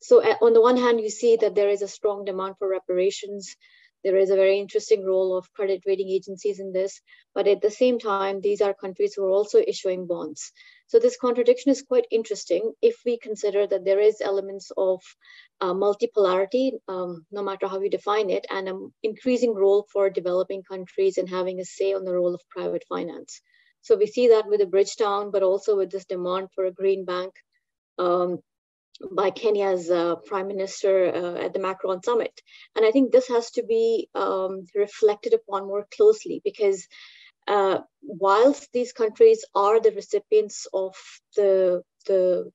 So uh, on the one hand, you see that there is a strong demand for reparations. There is a very interesting role of credit rating agencies in this, but at the same time, these are countries who are also issuing bonds. So this contradiction is quite interesting if we consider that there is elements of uh, multipolarity, um, no matter how we define it, and an increasing role for developing countries in having a say on the role of private finance. So we see that with the Bridgetown, but also with this demand for a green bank um, by Kenya's uh, prime minister uh, at the Macron summit. And I think this has to be um, reflected upon more closely because uh, whilst these countries are the recipients of the, the,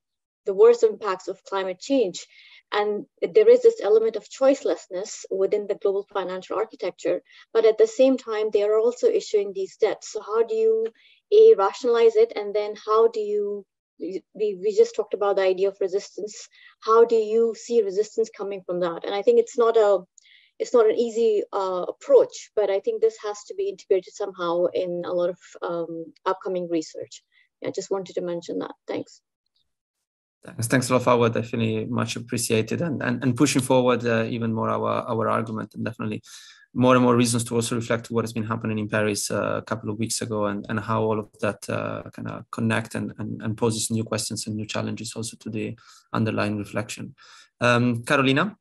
the worst impacts of climate change, and there is this element of choicelessness within the global financial architecture, but at the same time, they are also issuing these debts. So how do you, A, rationalize it, and then how do you we, we just talked about the idea of resistance. How do you see resistance coming from that? And I think it's not a it's not an easy uh, approach, but I think this has to be integrated somehow in a lot of um, upcoming research. I just wanted to mention that. Thanks. Thanks, thanks a lot, Farwa. Definitely much appreciated, and and, and pushing forward uh, even more our our argument, and definitely more and more reasons to also reflect what has been happening in Paris uh, a couple of weeks ago, and and how all of that uh, kind of connect and, and and poses new questions and new challenges also to the underlying reflection. Um, Carolina.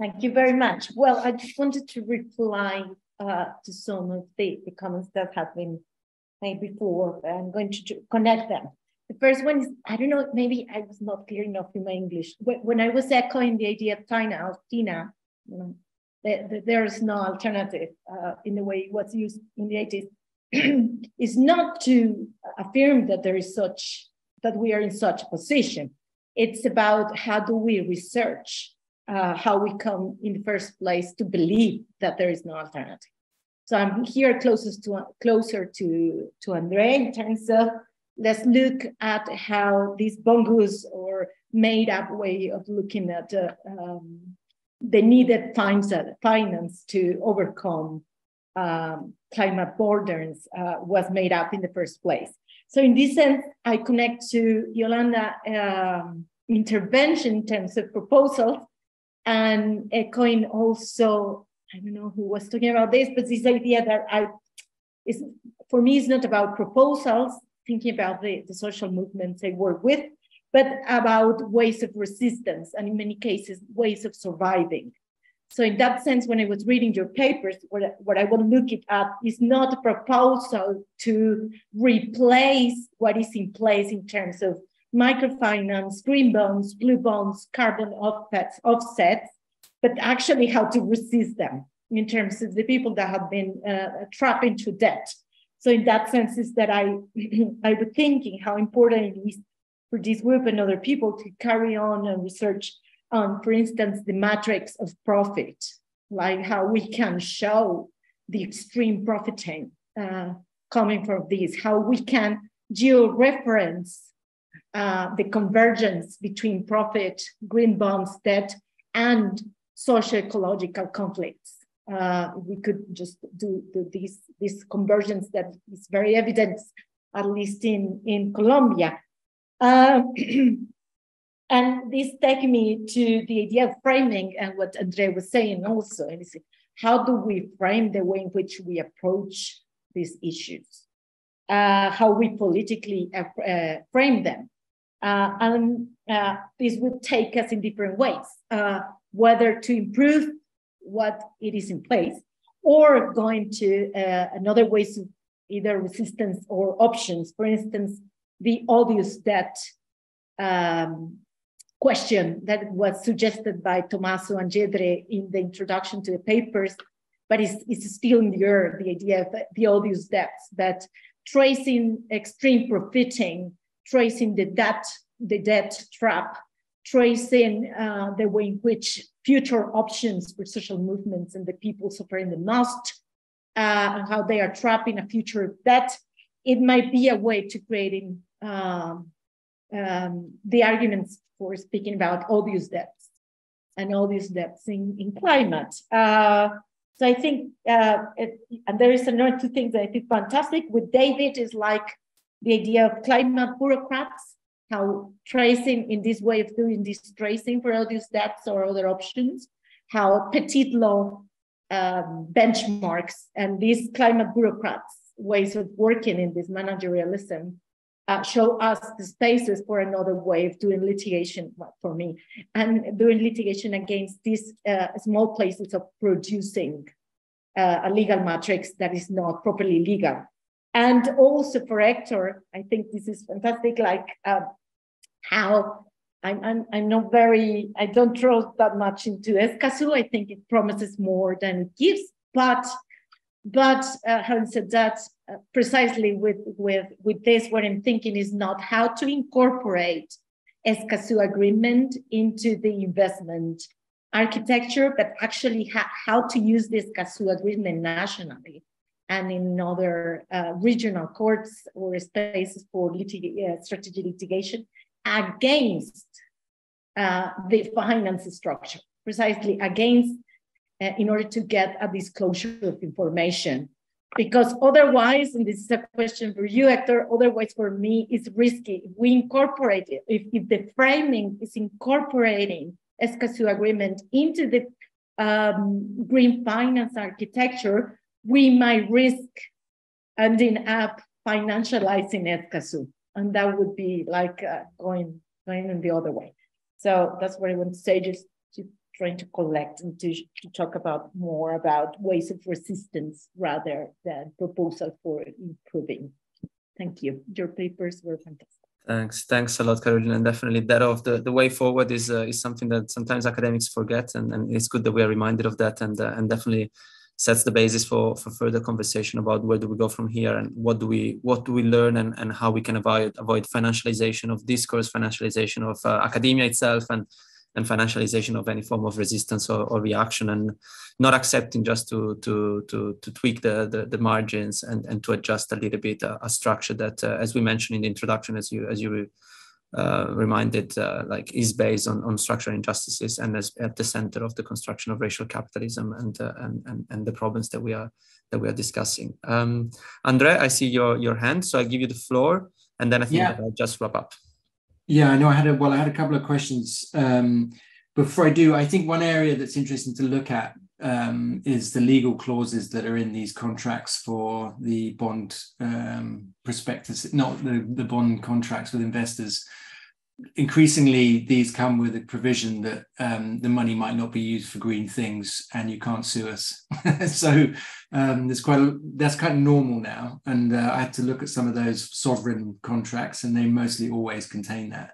Thank you very much. Well, I just wanted to reply uh, to some of the, the comments that have been made before. I'm going to connect them. The first one is, I don't know, maybe I was not clear enough in my English. When I was echoing the idea of Tina, of Tina, you know, the, the, there is no alternative uh, in the way it was used in the 80s. <clears throat> is not to affirm that there is such that we are in such a position. It's about how do we research uh, how we come in the first place to believe that there is no alternative. So I'm here closest to closer to to Andre in terms of let's look at how this bongus or made up way of looking at uh, um, the needed finance to overcome um, climate borders uh, was made up in the first place. So in this sense, I connect to Yolanda um, intervention in terms of proposals and echoing also, I don't know who was talking about this, but this idea that I, is for me, it's not about proposals, thinking about the, the social movements I work with, but about ways of resistance and in many cases, ways of surviving. So in that sense, when I was reading your papers, what, what I want to look at is not a proposal to replace what is in place in terms of microfinance, green bonds, blue bonds, carbon offsets, offsets, but actually how to resist them in terms of the people that have been uh, trapped into debt. So in that sense is that I, <clears throat> I was thinking how important it is for this group and other people to carry on and research on, for instance, the matrix of profit, like how we can show the extreme profiting uh, coming from this, how we can geo-reference uh, the convergence between profit, green bonds, debt, and social ecological conflicts. Uh, we could just do, do these, this convergence that is very evident, at least in, in Colombia. Uh, <clears throat> and this takes me to the idea of framing and what Andre was saying also. And how do we frame the way in which we approach these issues? Uh, how we politically uh, frame them? Uh, and uh, this would take us in different ways, uh, whether to improve what it is in place or going to another ways of either resistance or options. For instance, the odious debt um, question that was suggested by Tommaso and Gidre in the introduction to the papers, but it's, it's still in the air, the idea of the odious debts, that tracing extreme profiting tracing the debt, the debt trap, tracing uh, the way in which future options for social movements and the people suffering the most, uh, and how they are trapped in a future debt. It might be a way to creating um, um, the arguments for speaking about odious debts and odious debts in, in climate. Uh, so I think, uh, it, and there is another two things that I think fantastic with David is like the idea of climate bureaucrats, how tracing in this way of doing this tracing for all these debts or other options, how petit law um, benchmarks and these climate bureaucrats ways of working in this managerialism uh, show us the spaces for another way of doing litigation for me and doing litigation against these uh, small places of producing uh, a legal matrix that is not properly legal and also for Hector, I think this is fantastic, like uh, how I'm, I'm, I'm not very, I don't trust that much into Escazú. I think it promises more than it gives, but but uh, having said that, uh, precisely with, with, with this, what I'm thinking is not how to incorporate Escazú agreement into the investment architecture, but actually how to use this Escazú agreement nationally and in other uh, regional courts or spaces for litig uh, strategy litigation against uh, the finance structure, precisely against, uh, in order to get a disclosure of information. Because otherwise, and this is a question for you, Hector, otherwise for me, it's risky. If we incorporate it, if, if the framing is incorporating Escazú agreement into the um, green finance architecture, we might risk ending up financializing Escazú. And that would be like uh, going, going in the other way. So that's what I want to say, just to trying to collect and to, to talk about more about ways of resistance rather than proposal for improving. Thank you. Your papers were fantastic. Thanks, thanks a lot, Carolina. And definitely that of the, the way forward is uh, is something that sometimes academics forget, and, and it's good that we are reminded of that. And uh, and definitely sets the basis for for further conversation about where do we go from here and what do we what do we learn and, and how we can avoid avoid financialization of discourse financialization of uh, academia itself and and financialization of any form of resistance or, or reaction and not accepting just to to to, to tweak the, the, the margins and and to adjust a little bit a, a structure that uh, as we mentioned in the introduction as you as you uh, reminded uh, like is based on, on structural injustices and is at the center of the construction of racial capitalism and, uh, and, and, and the problems that we are that we are discussing. Um, Andre, I see your, your hand, so I give you the floor and then I think yeah. I'll just wrap up. Yeah, I know I had a, well, I had a couple of questions. Um, before I do, I think one area that's interesting to look at um, is the legal clauses that are in these contracts for the bond um, prospectus, not the, the bond contracts with investors increasingly these come with a provision that um, the money might not be used for green things and you can't sue us. <laughs> So um, there's quite a, that's kind of normal now. And uh, i had to look at some of those sovereign contracts and they mostly always contain that.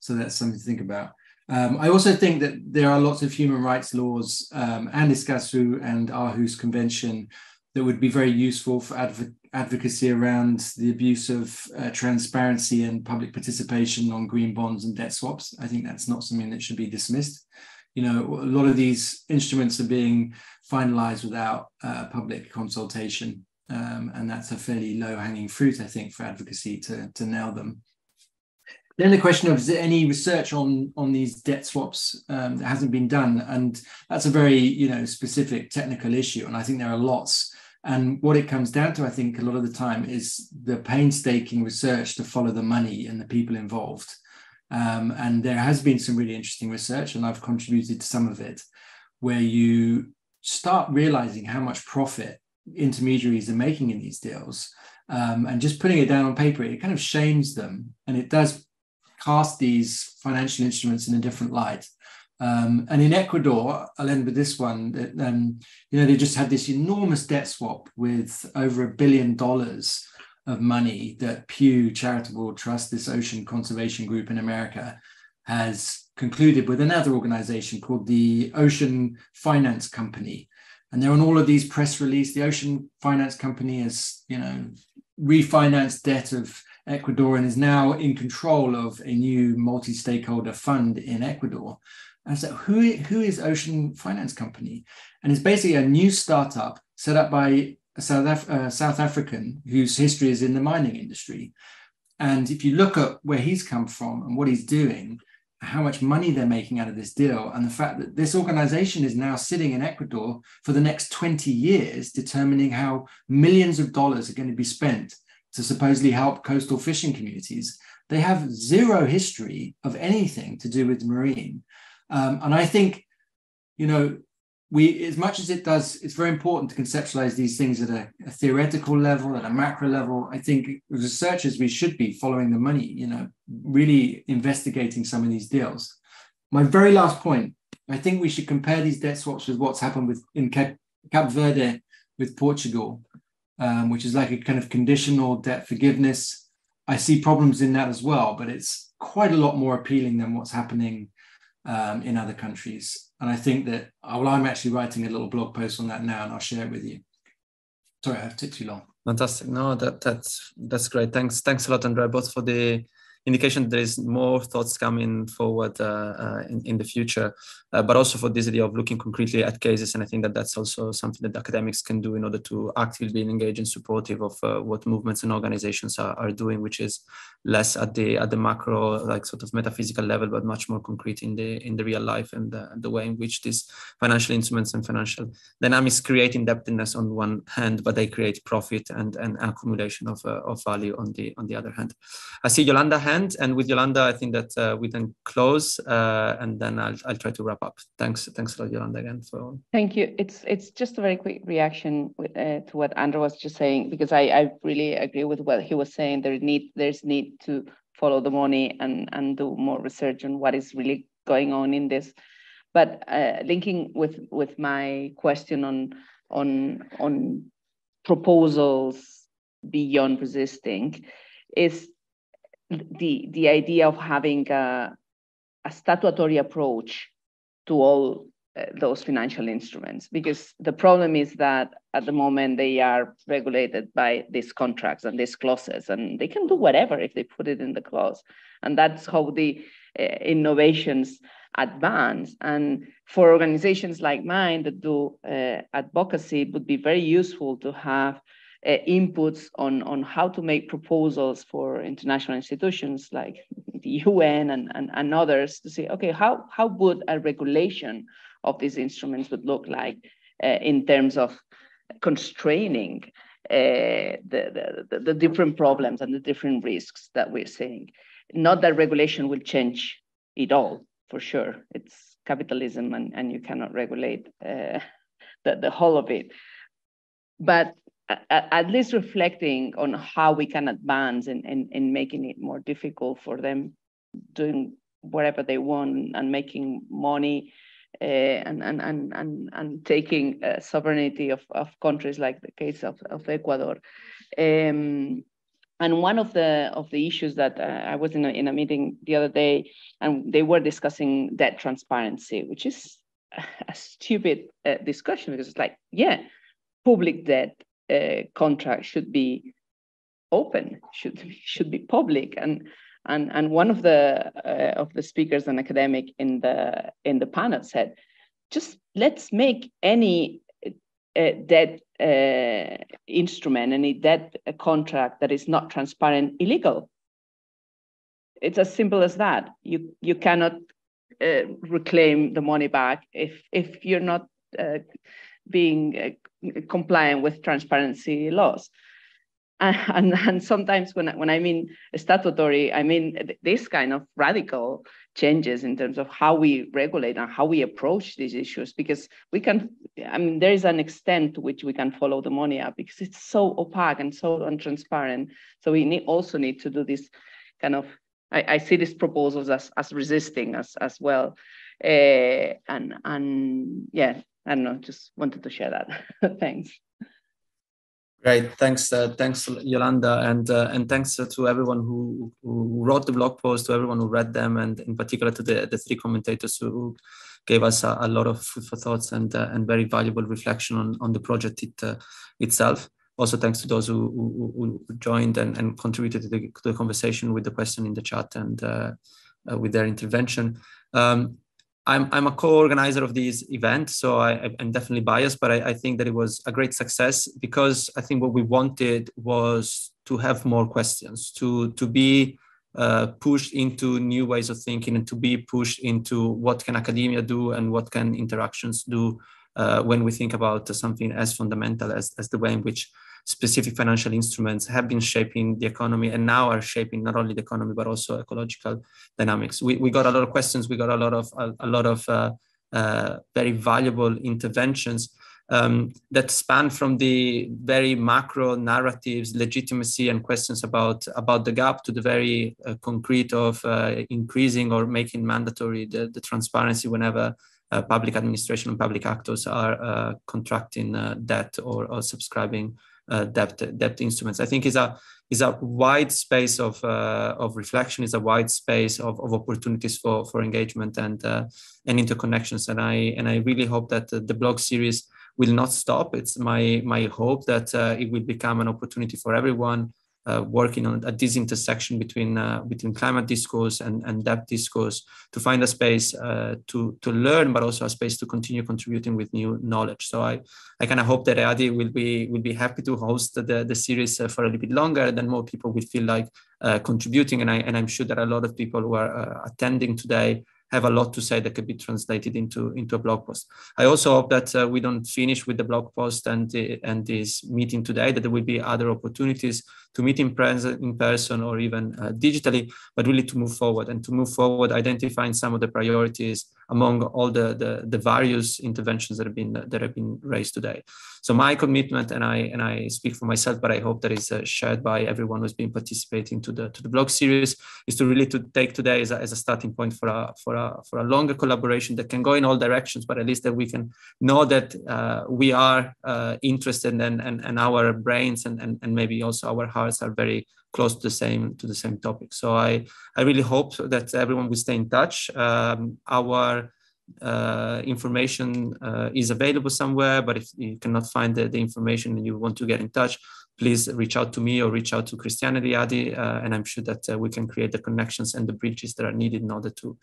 So that's something to think about. Um, I also think that there are lots of human rights laws um, and Escazú and Aarhus Convention that would be very useful for adv advocacy around the abuse of uh, transparency and public participation on green bonds and debt swaps. I think that's not something that should be dismissed. You know, a lot of these instruments are being finalized without uh, public consultation. Um, and that's a fairly low hanging fruit, I think, for advocacy to, to nail them. Then the question of is there any research on on these debt swaps um, that hasn't been done, and that's a very you know specific technical issue, and I think there are lots and what it comes down to, I think, a lot of the time is the painstaking research to follow the money and the people involved. Um, and there has been some really interesting research, and I've contributed to some of it, where you start realizing how much profit intermediaries are making in these deals. Um, and just putting it down on paper, it kind of shames them and it does cast these financial instruments in a different light. Um, and in Ecuador, I'll end with this one. Um, you know, they just had this enormous debt swap with over a billion dollars of money that Pew Charitable Trust, this ocean conservation group in America, has concluded with another organization called the Ocean Finance Company. And they're on all of these press releases. The Ocean Finance Company has, you know, refinanced debt of Ecuador and is now in control of a new multi-stakeholder fund in Ecuador. And who, who is Ocean Finance Company? And it's basically a new startup set up by a South, Af- uh, South African whose history is in the mining industry. And if you look at where he's come from and what he's doing, how much money they're making out of this deal, and the fact that this organization is now sitting in Ecuador for the next 20 years, determining how millions of dollars are going to be spent to supposedly help coastal fishing communities. They have zero history of anything to do with marine. Um, and I think, you know, we, as much as it does, it's very important to conceptualize these things at a, a theoretical level, at a macro level. I think researchers, we should be following the money, you know, really investigating some of these deals. My very last point, I think we should compare these debt swaps with what's happened with in Cap, Cap Verde with Portugal, um, which is like a kind of conditional debt forgiveness. I see problems in that as well, but it's quite a lot more appealing than what's happening um, in other countries. And I think that, uh, well, I'm actually writing a little blog post on that now and I'll share it with you. Sorry, I've took too long. Fantastic. No, that that's that's great. Thanks, thanks a lot, Andrea, both for the indication that there is more thoughts coming forward uh, uh, in, in the future, uh, but also for this idea of looking concretely at cases. And I think that that's also something that academics can do in order to actively be engaged and supportive of what movements and organizations are, are doing, which is less at the at the macro, like sort of metaphysical level, but much more concrete in the in the real life and the, the way in which these financial instruments and financial dynamics create indebtedness on one hand, but they create profit and, and accumulation of, uh, of value on the on the other hand. I see Yolanda hand end. And with Yolanda, I think that uh, we can close, uh, and then I'll, I'll try to wrap up. Thanks, thanks a lot, Yolanda, again. For thank you. It's it's just a very quick reaction uh, to what Andrew was just saying because I I really agree with what he was saying. There need there's need to follow the money and and do more research on what is really going on in this. But uh, linking with with my question on on on proposals beyond resisting is the the idea of having a, a statutory approach to all uh, those financial instruments because the problem is that at the moment they are regulated by these contracts and these clauses and they can do whatever if they put it in the clause. And that's how the uh, innovations advance. And for organizations like mine that do uh, advocacy it would be very useful to have uh, inputs on, on how to make proposals for international institutions like <laughs> the UN and, and, and others to say, okay, how, how would a regulation of these instruments would look like uh, in terms of constraining uh, the, the, the different problems and the different risks that we're seeing. Not that regulation will change it all, for sure. It's capitalism and, and you cannot regulate uh, <laughs> the, the whole of it. But at least reflecting on how we can advance in, in, in making it more difficult for them doing whatever they want and making money uh, and, and, and, and, and taking uh, sovereignty of, of countries like the case of, of Ecuador. Um, and one of the of the issues that uh, I was in a, in a meeting the other day, and they were discussing debt transparency, which is a stupid discussion because it's like, yeah, public debt uh, contract should be open, should should be public, and and and one of the uh, of the speakers, an academic in the in the panel, said, just let's make any uh, debt uh, instrument, any debt contract that is not transparent illegal. It's as simple as that. You you cannot uh, reclaim the money back if if you're not uh, being compliant with transparency laws. <laughs> And, and, sometimes when, when I mean statutory, I mean this kind of radical changes in terms of how we regulate and how we approach these issues, because we can, I mean, there is an extent to which we can follow the money up because it's so opaque and so untransparent. So we need, also need to do this kind of, I, I see these proposals as, as resisting as, as well. Uh, and, and yeah, I don't know, just wanted to share that. <laughs> Thanks. Great, thanks, uh, thanks, Yolanda, and uh, and thanks uh, to everyone who, who wrote the blog post, to everyone who read them, and in particular to the, the three commentators who gave us a, a lot of food for thoughts and uh, and very valuable reflection on, on the project it, uh, itself. Also, thanks to those who, who, who joined and, and contributed to the, to the, conversation with the question in the chat and uh, with their intervention. Um, I'm, I'm a co-organizer of these events, so I, am definitely biased, but I, I, think that it was a great success because I think what we wanted was to have more questions, to, to be uh, pushed into new ways of thinking and to be pushed into what can academia do and what can interactions do uh, when we think about something as fundamental as, as the way in which specific financial instruments have been shaping the economy and now are shaping not only the economy but also ecological dynamics. We, we got a lot of questions. We got a lot of a, a lot of uh, uh, very valuable interventions um, that span from the very macro narratives, legitimacy, and questions about about the gap to the very uh, concrete of uh, increasing or making mandatory the, the transparency whenever uh, public administration and public actors are uh, contracting uh, debt or, or subscribing uh, debt debt instruments. I think is a is a wide space of uh, of reflection, is a wide space of, of opportunities for for engagement and uh, and interconnections. And I and I really hope that the, the blog series will not stop. It's my my hope that uh, it will become an opportunity for everyone uh, working on at this intersection between uh, between climate discourse and, and debt discourse to find a space uh, to to learn, but also a space to continue contributing with new knowledge. So I I kind of hope that EADI will be will be happy to host the the series uh, for a little bit longer. Then more people will feel like uh, contributing, and I and I'm sure that a lot of people who are uh, attending today have a lot to say that could be translated into into a blog post. I also hope that uh, we don't finish with the blog post and the, and this meeting today. That there will be other opportunities to meet in, person, in person or even uh, digitally, but really to move forward and to move forward, identifying some of the priorities among all the, the, the various interventions that have been that have been raised today. So my commitment, and I and I speak for myself, but I hope that is uh, shared by everyone who's been participating to the to the blog series, is to really to take today as a, as a starting point for a for a for a longer collaboration that can go in all directions, but at least that we can know that uh, we are uh, interested and, and and our brains and, and and maybe also our hearts are very close to the same to the same topic. So I I really hope that everyone will stay in touch. Um, our uh, information uh, is available somewhere, but if you cannot find the, the information and you want to get in touch, please reach out to me or reach out to Christiane Riadi, uh, and I'm sure that uh, we can create the connections and the bridges that are needed in order to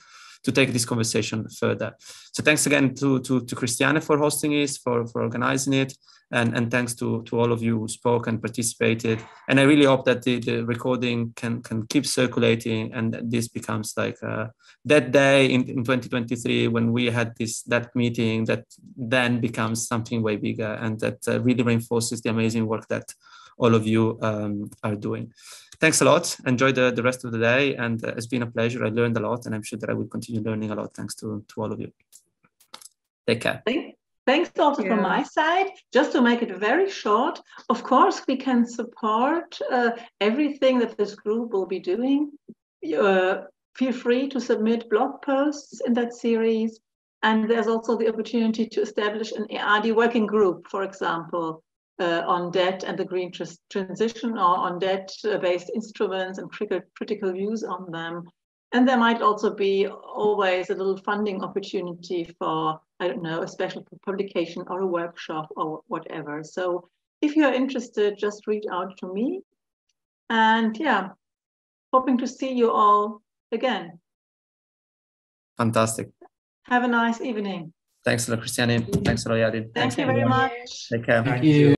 to take this conversation further. So thanks again to to, to Christiane for hosting it, for for organizing it, and and thanks to to all of you who spoke and participated. And I really hope that the, the recording can can keep circulating and this becomes like uh, that day in, in 2023 when we had this that meeting that then becomes something way bigger and that uh, really reinforces the amazing work that all of you um, are doing. Thanks a lot. Enjoy the, the rest of the day. And uh, it's been a pleasure. I learned a lot and I'm sure that I will continue learning a lot thanks to, to all of you. Take care. Thanks also yeah. from my side. Just to make it very short, of course, we can support uh, everything that this group will be doing. Uh, feel free to submit blog posts in that series. And there's also the opportunity to establish an EADI working group, for example, uh, on debt and the green tr transition or on debt-based instruments and critical views on them. And there might also be always a little funding opportunity for, I don't know, a special publication or a workshop or whatever. So if you're interested, just reach out to me. And yeah, hoping to see you all again. Fantastic. Have a nice evening. Thanks a lot, Christiane. Thanks a lot, Yadin. Thank Thanks you very much. Take care. Thank you.